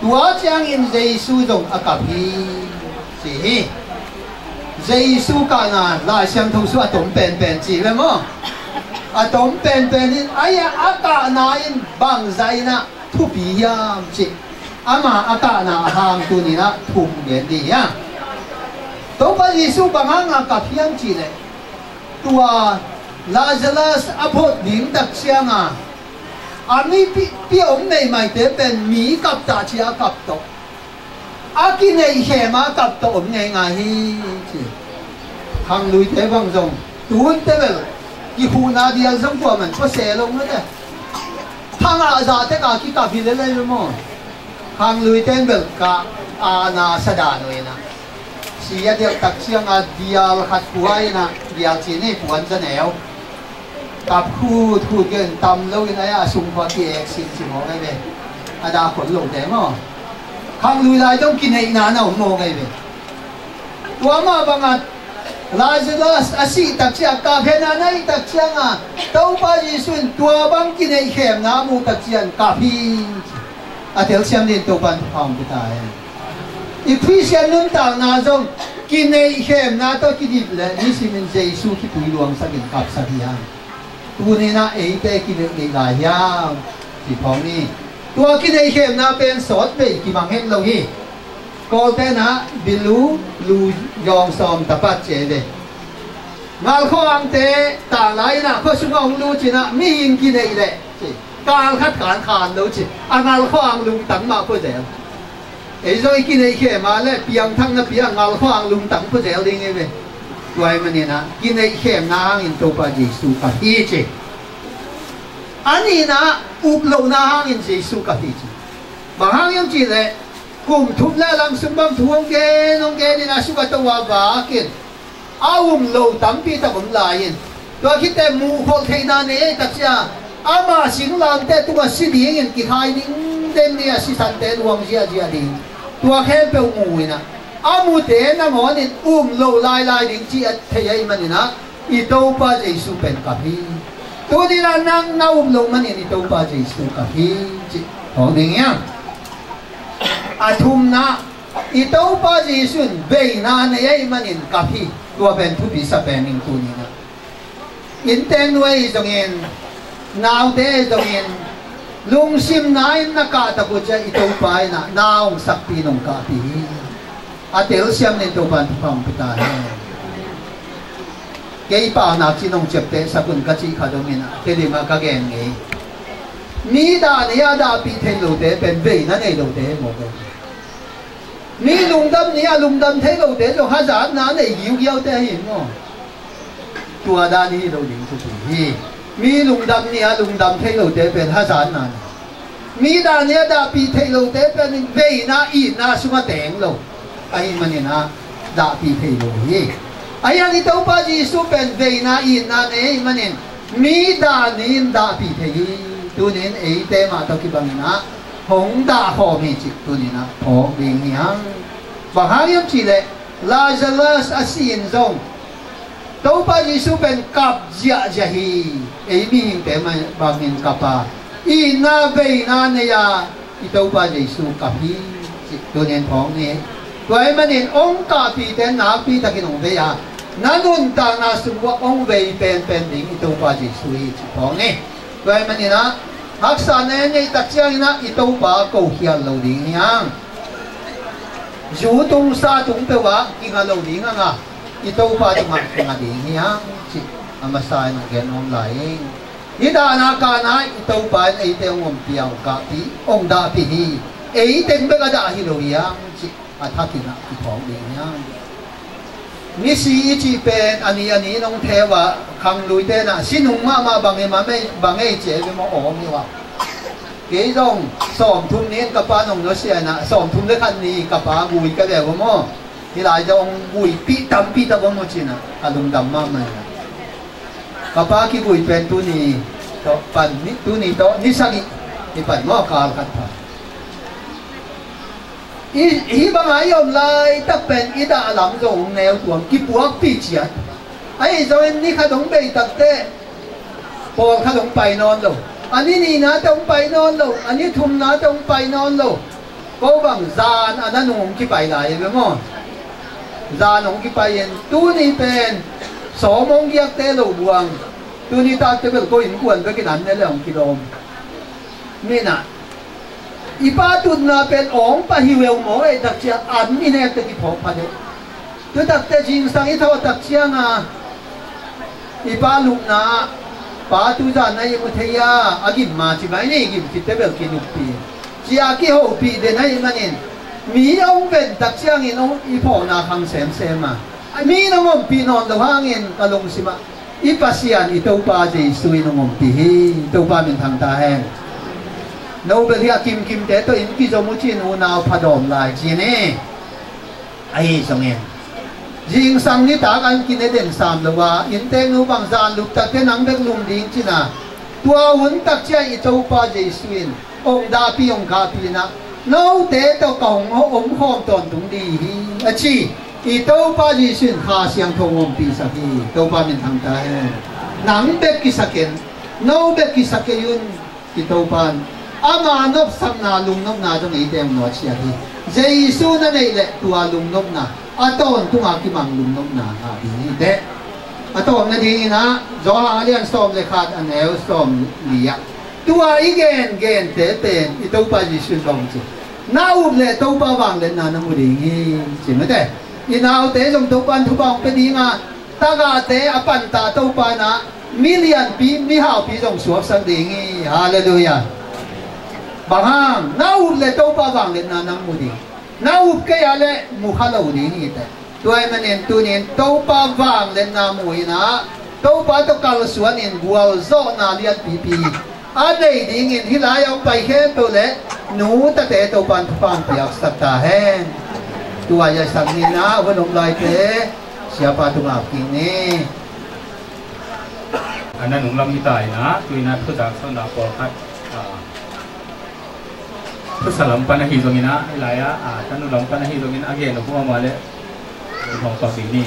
tua chang in jaisu dong akapi si hi. Jaisu ka na la siang thu su atom pen pen chi le mo atom pen pen in aya ata na in bang zai na thu pi yam chi ama ata na hang tu ni na thum nyen ni ya. To pa jaisu bang ang ka phiang chi le tua lazalus abot nim tak siang a 아니 삐 없네 마이 대변 미 갑다 지아 갑도 아기네 해마 갑도 없네 아히 항루이 대방송 두은 때문에 이 후나디안 성구하면 저 세롱은데 탕아자 때가 기가 비례를 뭐 항루이 땡벨까 아나 사다노이나 시야 대역 딱지영아 디알 핫구아이나 디알 지니 부원전에요 กับคู่ทูดเกินตำแล้วนไยอะซุงพอตีเอกสิสิมองไงเบอาดาขนหลงแดงมั้ข้างลุยลายต้องกินให้นานเอามองไงเบตัวมาบังอาจลาซาดัสอาศิตักเชียกาเฟนานัยตักเชียงอะเต้าปาจิสุนตัวบังกินให้เข็มน้ำมูตักเชียงกาพีอาเทลเชียมเรีนตัวบันทองไปตายอีพี่เชียนนุ่มต่างนาจงกินในเข็มน้ำต้องกินดิบและนี่สิมันเจสุที่ปุยรวงสกินกับสักอยา hiyang tunay na e te kinay ni la hiyang thì phong ni tua kinay hem na pen sot be ki mang hem lo hi na tên lú bilu lu, yong som tapat chế de ngal kho ang te ta lai na kho sung ong lu chi na mi in ki nei le chi kal khat kan khan lo chi a ngal kho ang lung tang, ma ko de e zo ki nei khe ma piang thăng na piang ngal kho ang lung tang ko de ding e tuai ma ni na ki nei khe na hang in to pa ji su ka hi anh ani na up lo na hang in Jesus su ka hi chi mà hang yong chi le kum thup la lang sumbang thuong ge nong ge ni na suka to wa ba kin awum lo tam pi ta bum la yin to khi te mu khol thei na ne ta cha ama sing lang te tu si ding yin ki khai ding dem ni a si san te luang sia sia ding to khe pe mu ina amu te na mo ni um lo lai lai ding chi a thei ai man na i to pa je su pen ka hi to di la nang na um lo man ni to pa je su ka hi chi ho ding yang athum na ito pa jisun bay na na yay manin kapi tua ben tu bi sa bening tu ni na in ten nuôi dòng in nào thế dòng in lung sim nai na ka ta ko cha ito pai na naong sakti nong ka pi atel siam ne to ban pang pita he cái bảo nào chỉ nông chụp tế sa quân cái chi khá đông mina cái điểm mà cái ghen mi đã ni à đã bị thay tế về na này lô tế một cái mi lùng đâm ni lùng đâm thay lô tế rồi hazard giả này yếu yếu tế hiện ngô tua đa ni lô điện chụp hi. Mi lùng đâm ni lùng đâm thay lô tế bên hazard giả nó mi đã ni à đã bị thay tế về na ít na sung tiếng lô mà ni na đã bị thay lô hi ayan, ito pa Jisu pen về na in na ne manin. Mi, da, nin da pi the hi tunin e te ma to ki bangina hong, da, ho, mi chi tunina ho bing yang bahayam chỉ le Lazarus asin zong. To pa Jisu bên cặp dạ dạ hi e mi, hing, te, ma bangin kapa. I, na về na, ne, ya. Ito pa hi tunin, hong ni vậy mà nên ông ta bị tên nào bị ta cái nông về à na nun ta na su wa ông về bên bên đình itu pa gì suy chỉ phong nghe vậy mà nên à học sinh này này ta chơi ít itu pa câu hiền lâu đình nhang dù tung sa tung tàu à kinh lâu đình à itu pa tung mặt tung đình nhang chỉ amasai nông gen online Ida na ka na ito pa na ito ang umpiyaw ka ti ong dati hi. E iten ba ka dahil o yang si ไอาทักินะที่ของเองเนี่ยนี่สีจีเป็นอันนี้อันนี้น้องเทวะคังลุยเตนะสินุงมามาบางเอมาไม่บางเอเจ๋เป็นมาอ๋อมีวะเกี่ยงสอมทุ่มนี้กับป้าน้องน้อเสียนะสอมทุ่มด้วยคันนี้กับป้าบุยก็แบบว่ามั่ที่หลายจะองบุยปีดำปีดำว่ามั่จีนะอารมณ์ดำมากเลยนะกับป้าที่บุยเป็นตัวนี้ตัวปันนี่ตัวนี้ตัวนี่สักนี่ปันมั่วคาร์กันไป hi ba nga yom lai ta pen i da lam zo neo tuam ki puak pi chia ai zo en ni kha dong bei tak te po kha dong pai non lo ani ni na dong pai non lo ani thum na dong pai non lo ko bang zan ana nung ki pai lai be mo zan nung ki pai en tu ni pen so mong yak te lo buang tu ni ta te bel ko in kuan be ki nan ne le ong ki dom ni na ipa na pen ong pa hiweu mo e dak chia an ni ne te ki pho pa de tu dak te jing sang i thaw tak chia nga ipalu na pa tu za na ye mu theya agi ma chi bai ni gi ki te bel ki nu pi chia ki ho pi de na i manin mi ong pen tak chia ngi no i pho na khang sem sem ma mi no ngom pi non lo hangin kalong sima ipasian ito pa je sui no ngom pi hi ito pa min thang ta hen nô bê hi kim kim tế tôi in ki zo mu chin u nào pha dom lại, chi nè. Ai song en jing sang ni ta kan kin den sam lo wa in te nu bang zan lu ta te nang bek lum ding china tua hun tak chia i chau pa je suin ông da pi, ông ka pi na nô tế to kong ho om khom ton tung đi. Hi a chi i to pa ji suin ha siang thong om pi sa hi to pa min thang ta he nang bek ki saken no bek ki sakeyun i to pan ama nop sam na lung nop na jong idem no chia hi jesu na nei le tua lung nop na. Aton tunga ki mang lung nop na ha ni de. Aton na di na zo ha alian som le khat an el som liya. Tua igen gen te pen ito pa jesu dong chi na u le to pa wang le na na mu ding hi chi ma de inaw te. Jong to pan thu bang pe di nga ta ga te apan ta to pa na million pi mi hao pi jong suap sang ding hi hallelujah. Bahang nau le to pa bang le na nang mudi nau ke ya le mu khalo ni ni te tuai manen tu nin to pa bang le na mu na to pa to kal suan in gual zo na liat pi pi a nei ding in hilai ông pai khe to le nu ta te to pan pang piak sak ta hen tua ya sang ni na wa nom lai te siapa tu ngap ki ni อันนั้นหนุ่มลำมีตายนะตุยนัดผู้จากสนาปอคัด tu salam pana hi zongina ilaya a tanu lam pana hi zongin age no ko male hong pa ni.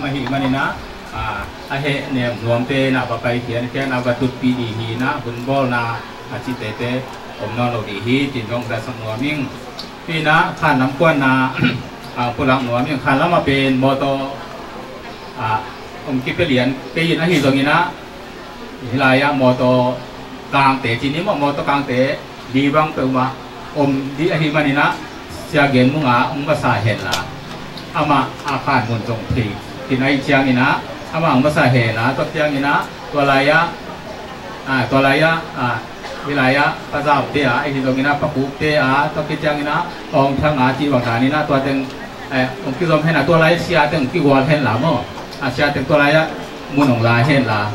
Mahi, manina a a he ne nuam te na pa kai hian ke na ba tut pi di hi, na bun bol na a chi te te, om no lo di hi, tin dong da sam nuaming. Pi na khan nam kwan na a pulang, nuaming. Khan lama, pen mo to a ông kịp cái liền cái gì nó hi rồi na là ya mô càng tệ, chỉ nếu mà mô tô càng tế đi vang tàu mà ông đi na sia gen mu nga ông mà sa hiện là ama à mun jong thi thì nay chiang ina ama ông mà sa hiện là tốt chiang ina tua lại ya à tua lại ya à wilaya pazao te a ai dong ina paku te a to cái chiang na, ông thang a chi wang ni na tua teng là ong ki xe hen na tua lai là teng à xe hen la mo à muốn ông tua lai là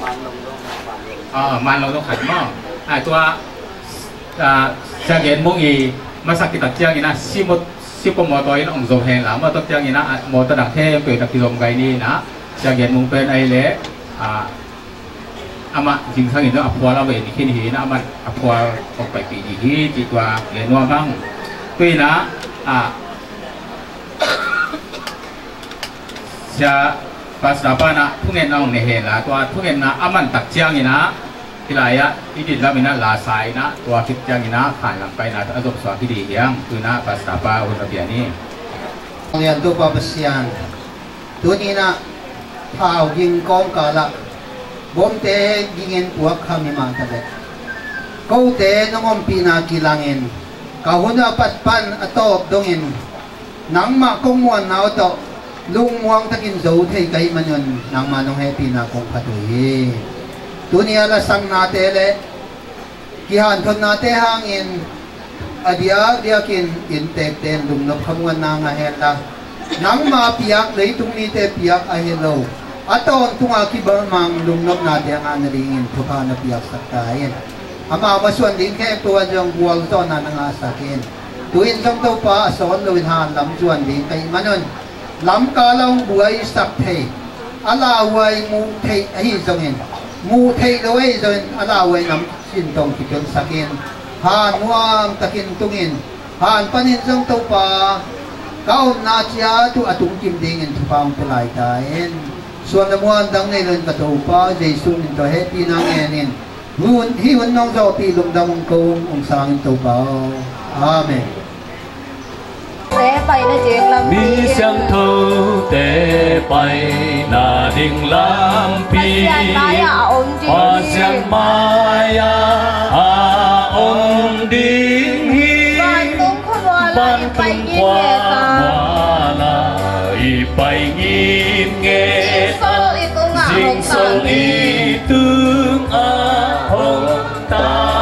mun ong la hen la อ่ามันเราต้องขัดหม้อไอตัวอ่าเสียงเงินมุงอีมาสักกิตักเจียงอีนะสิมดสิปมอตัวอีนะองค์โซเฮงละมาตักเจียงอีนะมอตดักเทมเปิดตักกิลมไกนี่นะเสียงเงินมุงเป็นไอเละอ่าอามาจริงทั้งนี้เนาะอัพวาเราเวนี่ขึ้นหีนะอามันอัพวาออกไปปีดีที่จีตั ปัสนาปานะทุกเงินน้องเนี่ยเฮลาตัวทุกเงินนะอามันตักเจียงนะที่ไรอะอีดินแล้มีนะลาสายนะตัวคิดเจียงนะผ่านหลังไปนะอารมณ์สอนที่ดีเฮียงคือนะปัสนาปาอุตเบียนี่เรียนดูปปัสยานตัวนี้นะพาวยิงกองกาละบ่มเตยิงเงินตัวข้ามีมาตะเบ็ดกูเตนงอมปีนากิลังเงินกาหุนอปัดปันอตอบดงเงินนังมากงมวนเอาต่อ lungwang takin zo thay kay manyon ng manong happy na kong katuhi. Tu ni ala sang natele. Kihan kon nate hangin adia diakin intek ten lumnop kamuan na nga hela nang mapiyak lay lei tung ni te piak a hello aton tunga ki ba mang lumnop nate ang anaringin nga na piyak saktayin ama masuan din ke tuwa jong buwal to na nangasakin. Tuwin lang daw pa asawan lawin han lam chuan din kay manon lam ka long buai sak the ala wai mu the hi zongin mu the lo wai zon ala wai nam sin tong ki jon sakin han nuam takin tungin han panin zong to pa. Kau na chia tu atung kim ding in thupang tulai taen suan namuan dang nei len ka to pa. Jesu min to happy nang enin hun hi hun nong zo pi lum dang ko ong sang to pa. Amen sẽ bay nó chuyện làm mi sang thâu tế bay na đình lam pi hoa xiang maya a ông đinh hi ban tung qua là y bay nghìn nghe dinh sâu y tương a hồng tam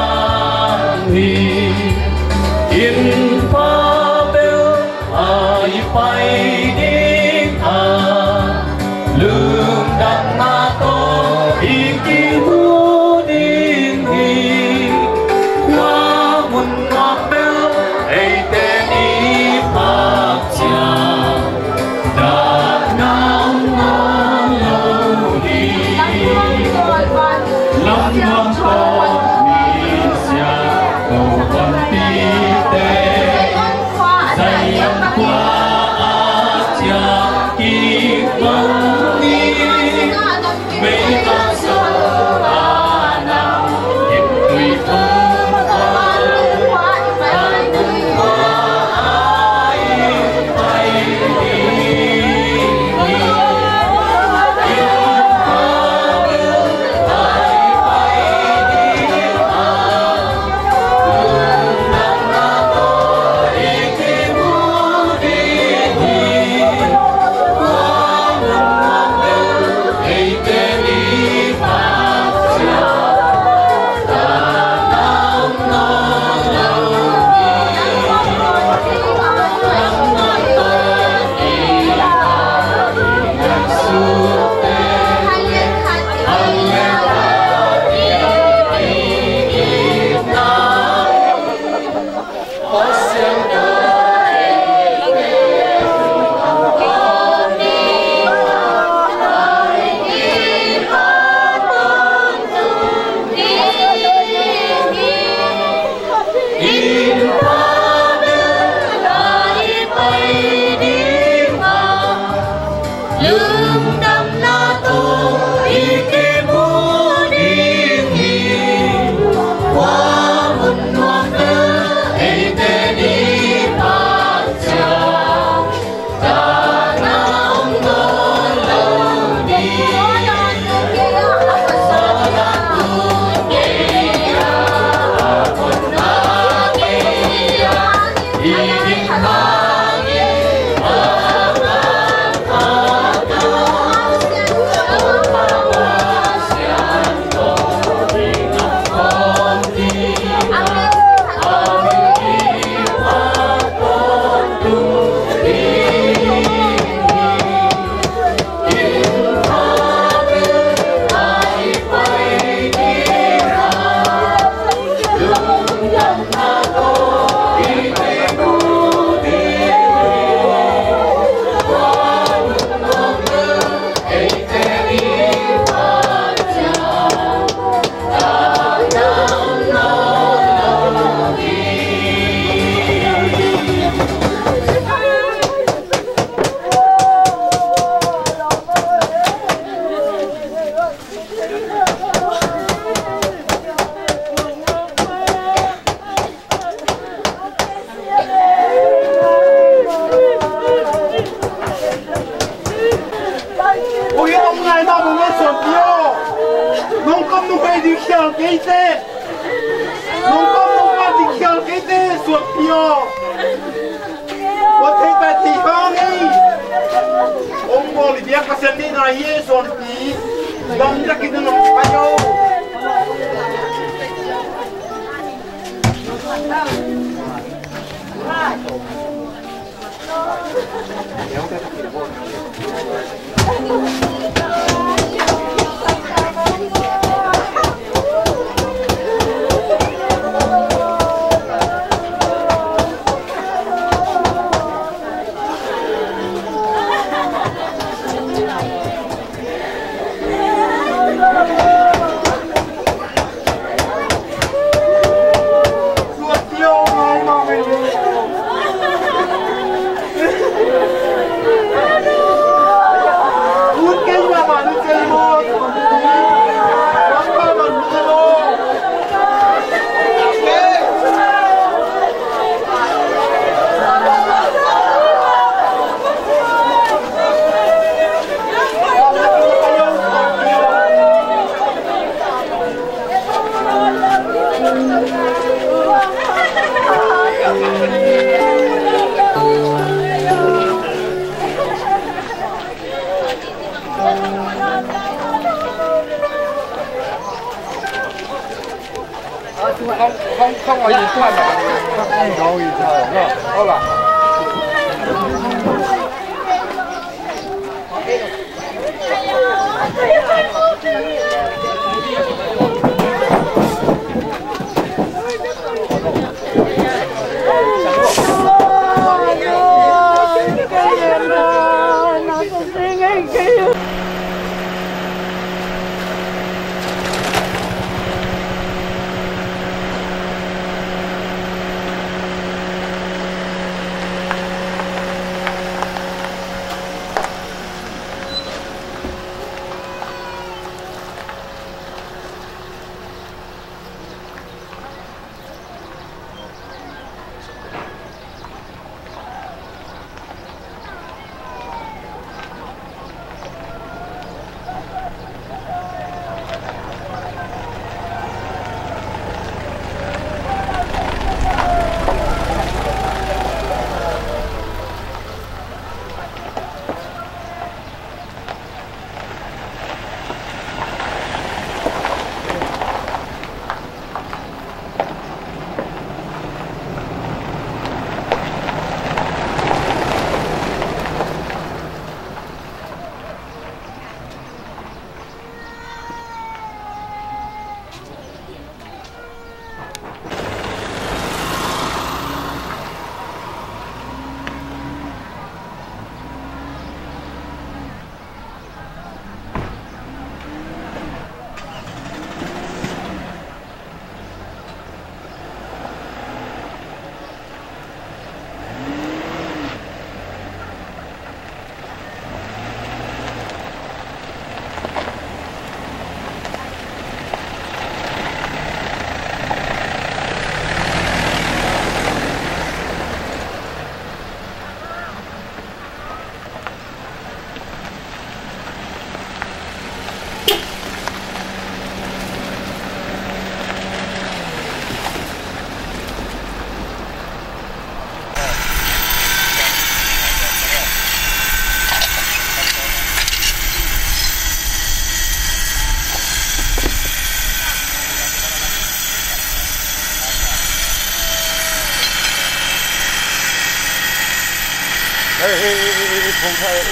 ê, ê, không thể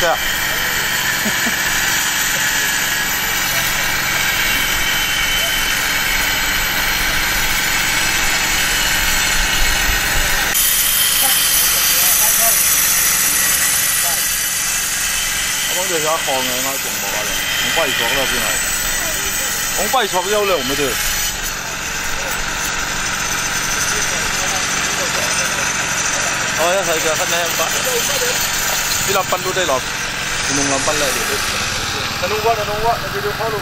Chà Ông bây giờ khó người nó cũng bỏ rồi Ông bay xuống đâu cái này Ông bay xuống yêu liệu mới được Oh ya, saya jalan ya, Pak. Di lapan dulu deh, lop. Gunung lapan lah dia. Tanungwa, tanungwa, nanti dia palu.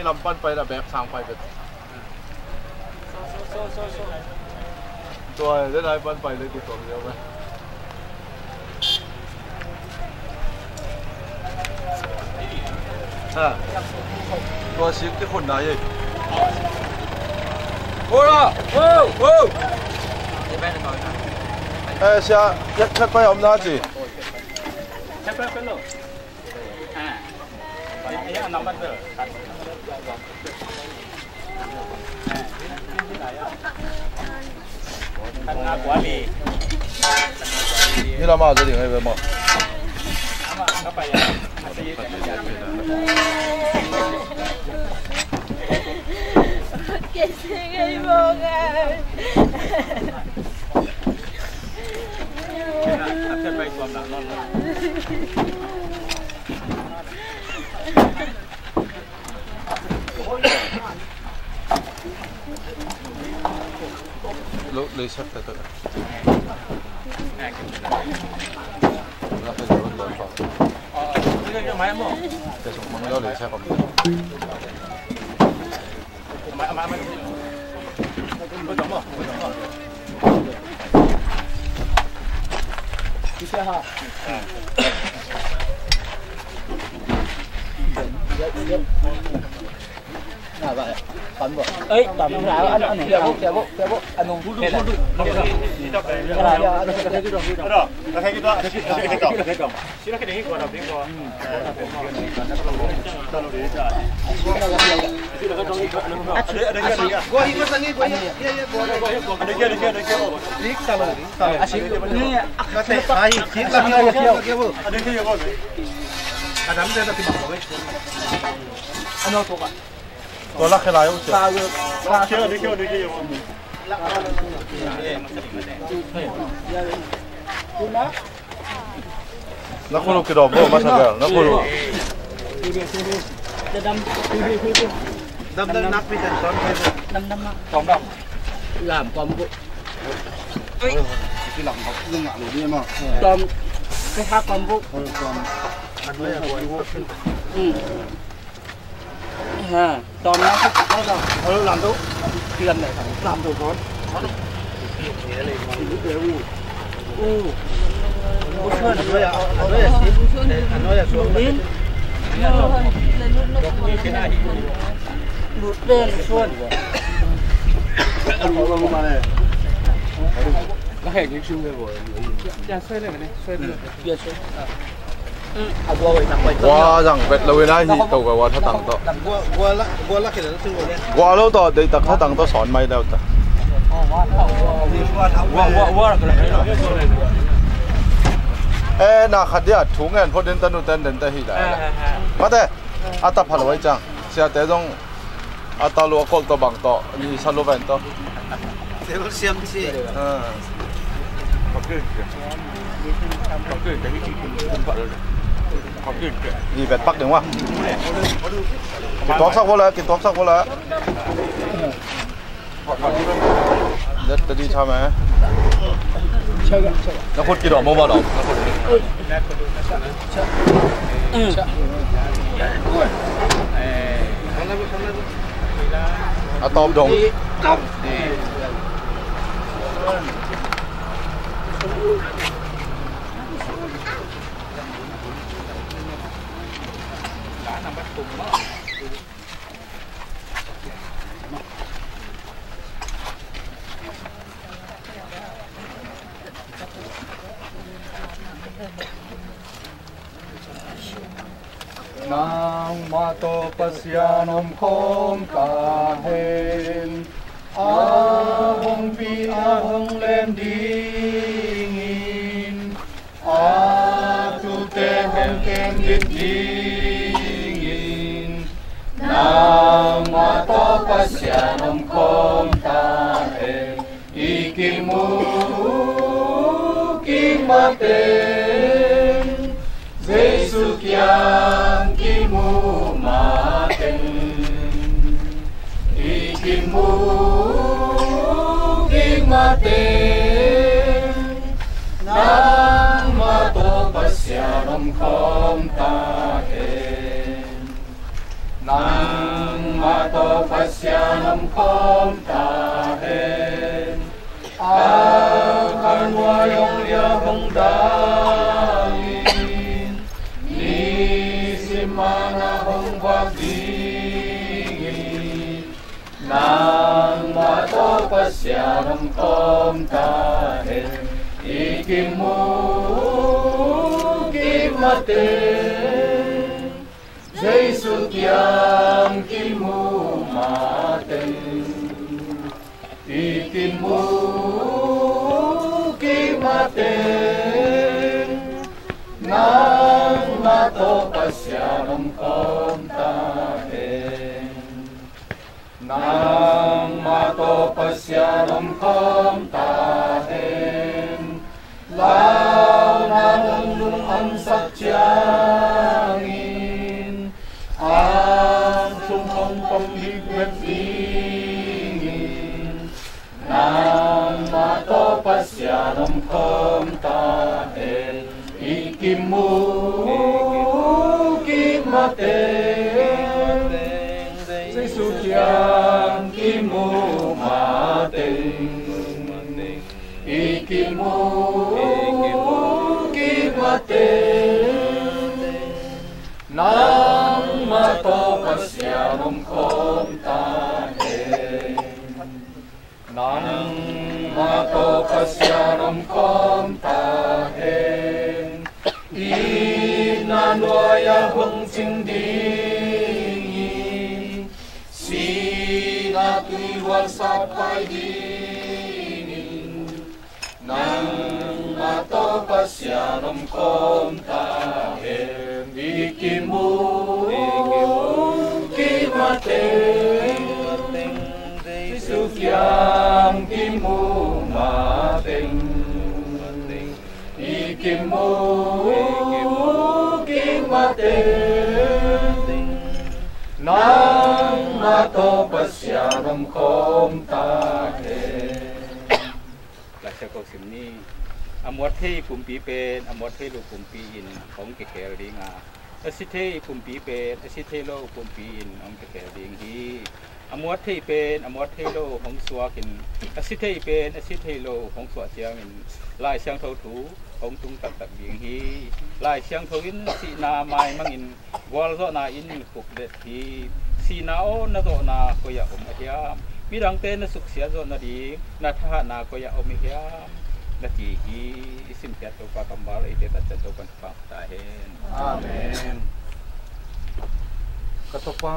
Ini lampan pada beb sampai betul. So so so so so. ตัวได้ได้ปั้นไปเลยติดต่อเดียวไหม À. Tôi xíu cái hồn này gì? Ô ra! Ô! Ô! Ê, xe, chắc chắc quay ông ra gì? Chắc quay quay lộ. À. Ý là nó bắt giờ. Đi làm mà rồi thì ngay về mà. Que sigue y boga. Lo, lo hice hasta todo. 계속 먹는 제 겁니다. 주세요. 응. À vậy, bắn bộ. Ấy, tầm nó nào anh anh kéo bộ kéo bộ kéo bộ anh hùng. Cái này. Cái này giờ anh cái cái đồng cái đồng. Đó, cái đó, cái đó, cái đó, cái đó. Xin cái đấy qua đầu tiên qua. Đó là đấy trời. Gua ini sangi Tôi lắc cái lái không ada kia, ada kia qua. Nó không cái đồ bộ mà sao vậy? Nó không. Đi đi đi. Làm con bộ. Cái lòng học lưng ngạo đi mà. Tôm cái hát con bộ. Gua gua. Ừ. Ha, tôm nó nó đâu? Ờ làm đâu? Tiền này thằng Làm đâu con. u. Bút hơn nói là nói là nói là xuống. Đến. Lút lên xuân. Nó hẹn những chung rồi. Ya xuôi lên này, xuôi lên. Ya xuôi. Ừ, à qua vậy nằm vậy. Wow, rằng vẹt lâu nay thì tàu cái hoa thắt tăng to. Gua gua la gua la cái đó xin rồi. Hoa lâu to để tắc thắt tăng to sòn mày đâu ta. Gua gua gua cái này. Ê, na khát đi à, thùng ngàn phút đến tân u tân đến tới hi lại. Bắt đấy, à tập phải vậy chăng? Sẽ tới trong à ta lúa cột to bằng to, đi sao lúa vẹn to. Thế có xem gì? ดีแบบปักหนึ่งวะกินตัวสักวะเลยกินตัวสักวะเลยเดี๋ดีใช่ไหมแล้วคนกี่ดอกมั่วดอกอะตอมดงตอม Nang mato pasyanam khom kahen. Ahong pi ahong lem dingin. Atu te hong kem dit dingin Nang mato pasyanam khom kahen Ikimu kimaten Giêsu kiang kimu maten ikimu kimaten nang mato pasyaram kom tahen nang ma to pasyanam kom ta hen ang kanwayong liya hong dangin ni simana hong bagingin nang mato pasyanam kom ta hen ikimu kimate Jesus kiam kimu mate ma kimate nang mato pasyanam kom tahen nang mato pasyanam kom tahen lao nang ang sakchangin pasyanam kom tahen ikimu kimaten Sisukyang kimu maten ikimu kimaten nang mato pasyanam kom matokasyanam kontahen inanwaya hong sindingi sinatui warsapai dinin nang matokasyanam kontahen ikimu ikimu kimatin ยังกิมูมาติงอีกิมูกิมาติงนังมาโตปัสยารมคมตาเดหลักจากสิมนี้อมวัตที่กุมปีเป็นอมวัที่ลูกกุมปีอินของเกเกริงาอสิเทปุ่มปีเป็นอสิเทโลกุมปีอินของเกเกริงฮี อมวดที่เป็นอมวดที่โลของสัวกินอสิที่เป็นอสิที่โลของสัวเสียงินลายเสียงเท่าถูของตุงตักตักเบียงฮีลายเสียงเท่าอินสีนาไมามังอินวอลโซนาอินปุกเด็ดฮีสีนาโอนาโซนาโกยาอมเฮียมมีดังเตนสุขเสียโซนาดีนาท่านาโกยาอมเฮียมนาทีฮีสิมเปียตัวปะกัมบาลอิเดตัดจตุปันปักตาเฮนอาเมนกระตปา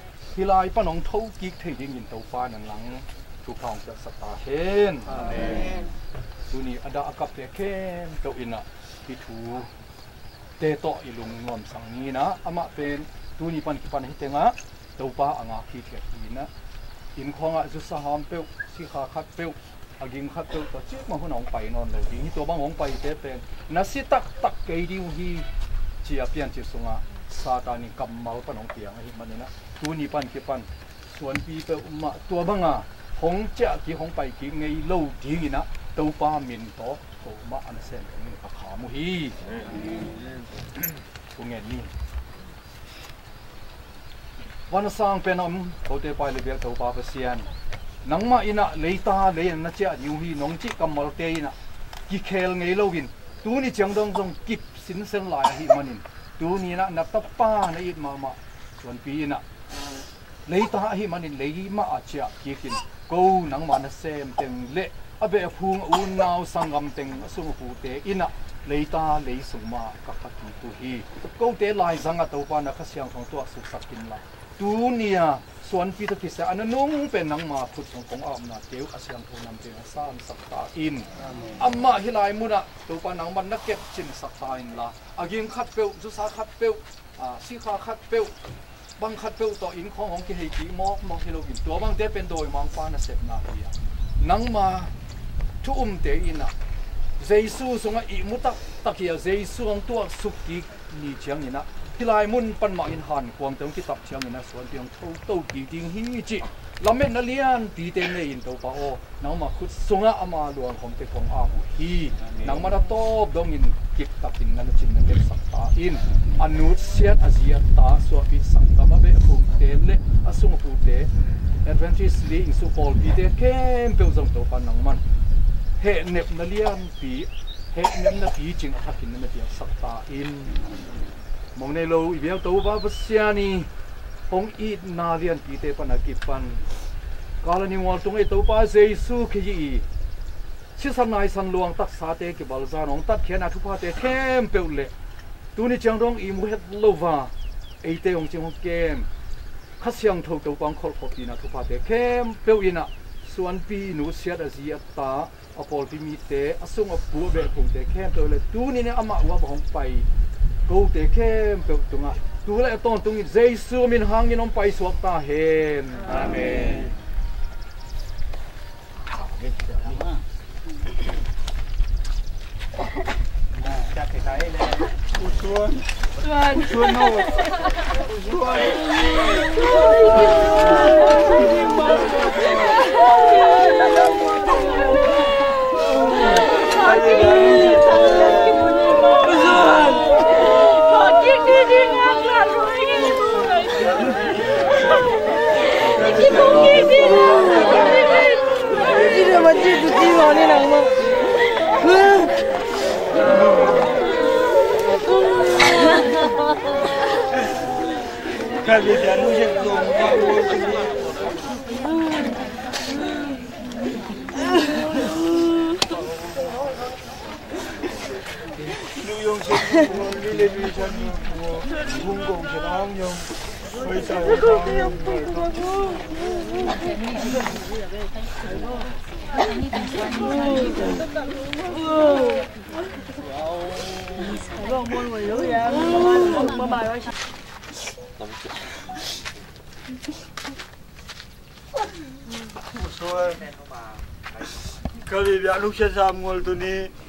ที่ลายป้าน้องเทูกิกที่ได้ยินเต้าฟ้านังหลังถูกทองจะสตาเห็นดูนี้อดาอากับเตะเข้มเตาอินอะที่ถูเตโตอีลุงงอมสังนี้นะอามาเป็นดูนี่ปันกิปันให้เตงะเต้าป้าอ่างาคีเทียกีนะอินคองอะจุสหามเปียวสีขาขัดเปียวอากิงขัดเปียวต่อชี้มาหัวน้องไปนอนเลยดีตัวบ้างหงไปเตเป็นนั่สิตักตักเกยดิวฮีเจียเปียนเจียสุงะซาตานิกำมาลปนองเปียงไอ้มันเนี่ยนะ ทูนี่ปันกี่ปันส่วนปีเปอุมาตัวบังอะหงเจ้ากี่หงไปกี่ไงเล่าทีนะตัวป้ามินโตโตมาอันเซนนี่อาขามุฮีพวเงี้ยนี่วันสร้างเป็นอมเขาเตไปเลยเบียตัวป้าเปเซียนนังมาอินะเลยตาเลยนะเจ้ายู่ฮีน้องจิกำมลเตยนะกี่เคลไงเล่าวินตัวนี้จังดงจงกิบสินเซนลายฮีมันินตัวนี้นะนับตบป้าในอิดมามาส่วนปีน่ะ lấy ta lấy sung ma các các tu tu hi câu tế lại rằng à tàu pa na khá xiang thong tua suk sak kim la tu nia suan pi ta ki sa an nung pen nang ma phut song kong am na teu a xiang thong nam te sam sak ta in amma hilai muna tàu pa nang man na ket chin sak ta in la aging khat peu zu sa khat peu a si kha khat peu บังคัดเปลต่ออินของของกิเฮกิมอกมองเฮโลกินตัวบางเตเป็นโดยมองฟ้านะเสพนาเฮียนังมาทุอุมเตอินะเจสูสงอีมุตักตะเกียเจสูของตัวสุกินี่เชียงนี่นะที่ลายมุนปันมาอินหันควงเติมกิตับเชียงนี่นะส่วนเตียงเท่าเต้ากีดิงฮีจิ ลำเม็นั่เลียนตีเต็มเลยอินโตปาโอนังมาคุดสงะอามาหลวงของเตของอาหุฮีนังมาตโตบดงอินกิบตับอินนันจินนันเป็นสักตาอินอนุเสียดอาเซียตาสวาพิสังกาบะเบคุมเต็มเลยอาสุงภูเตเอเวนทิสลีอินสุโปลปีเตเข้มเปียวจงโตัวปะนังมันเหตุเน็บนาเลียนตีเหตุเน็บนาพีจึงอาคินนั่นเป็นสักตาอินมองในโลอีเบียวตัวบ้าเสียนี่ hong y na liên tí tê pan ki pan. Kala ni wal tung e tàu ba Giêsu khi gì chi san nai san luang tak sa te ki bal za nong tat khian a thu pa te khem pe le. Tu ni chang dong i mu het lova e te ong ching kem. Khát siang thâu tàu bang khol khol pi na thu pa te khem pe ina suan pi nu siat a zia ta. A pol pi mi te. Asung a pu be pung te khem to le. Tu ni ne ama wa bong pai. Go te khem pe tunga tu le ton tung i jesu min hang ni nom pai suak ta hen amen chặt cái cái này xuống xuống xuống nồi Ini macam tu jiwa ni nak mak. Kali dia nu yang dong bawa sini. Nu yang sini, ni lebih sini. Bungkong senang yang. Bisa. Rồi. Kali dia lu saya mul tu ni. ít mà về một công cộng cho gì mà chấm gì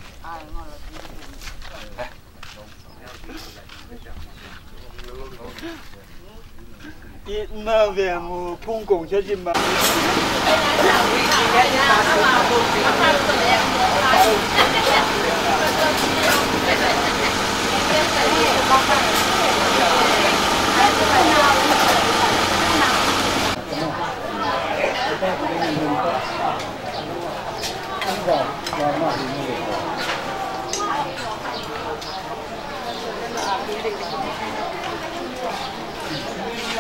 chị mà về mù phun cổng cho chị mà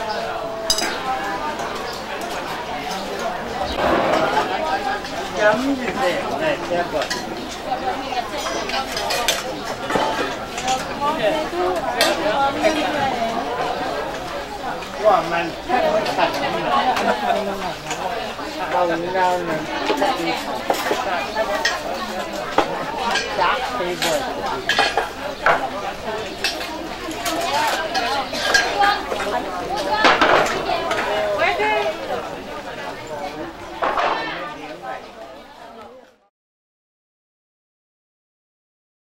Thank you. chấm gì đẹp này xem rồi quả mặn chắc mới sạch đầu nào này đã thế rồi Where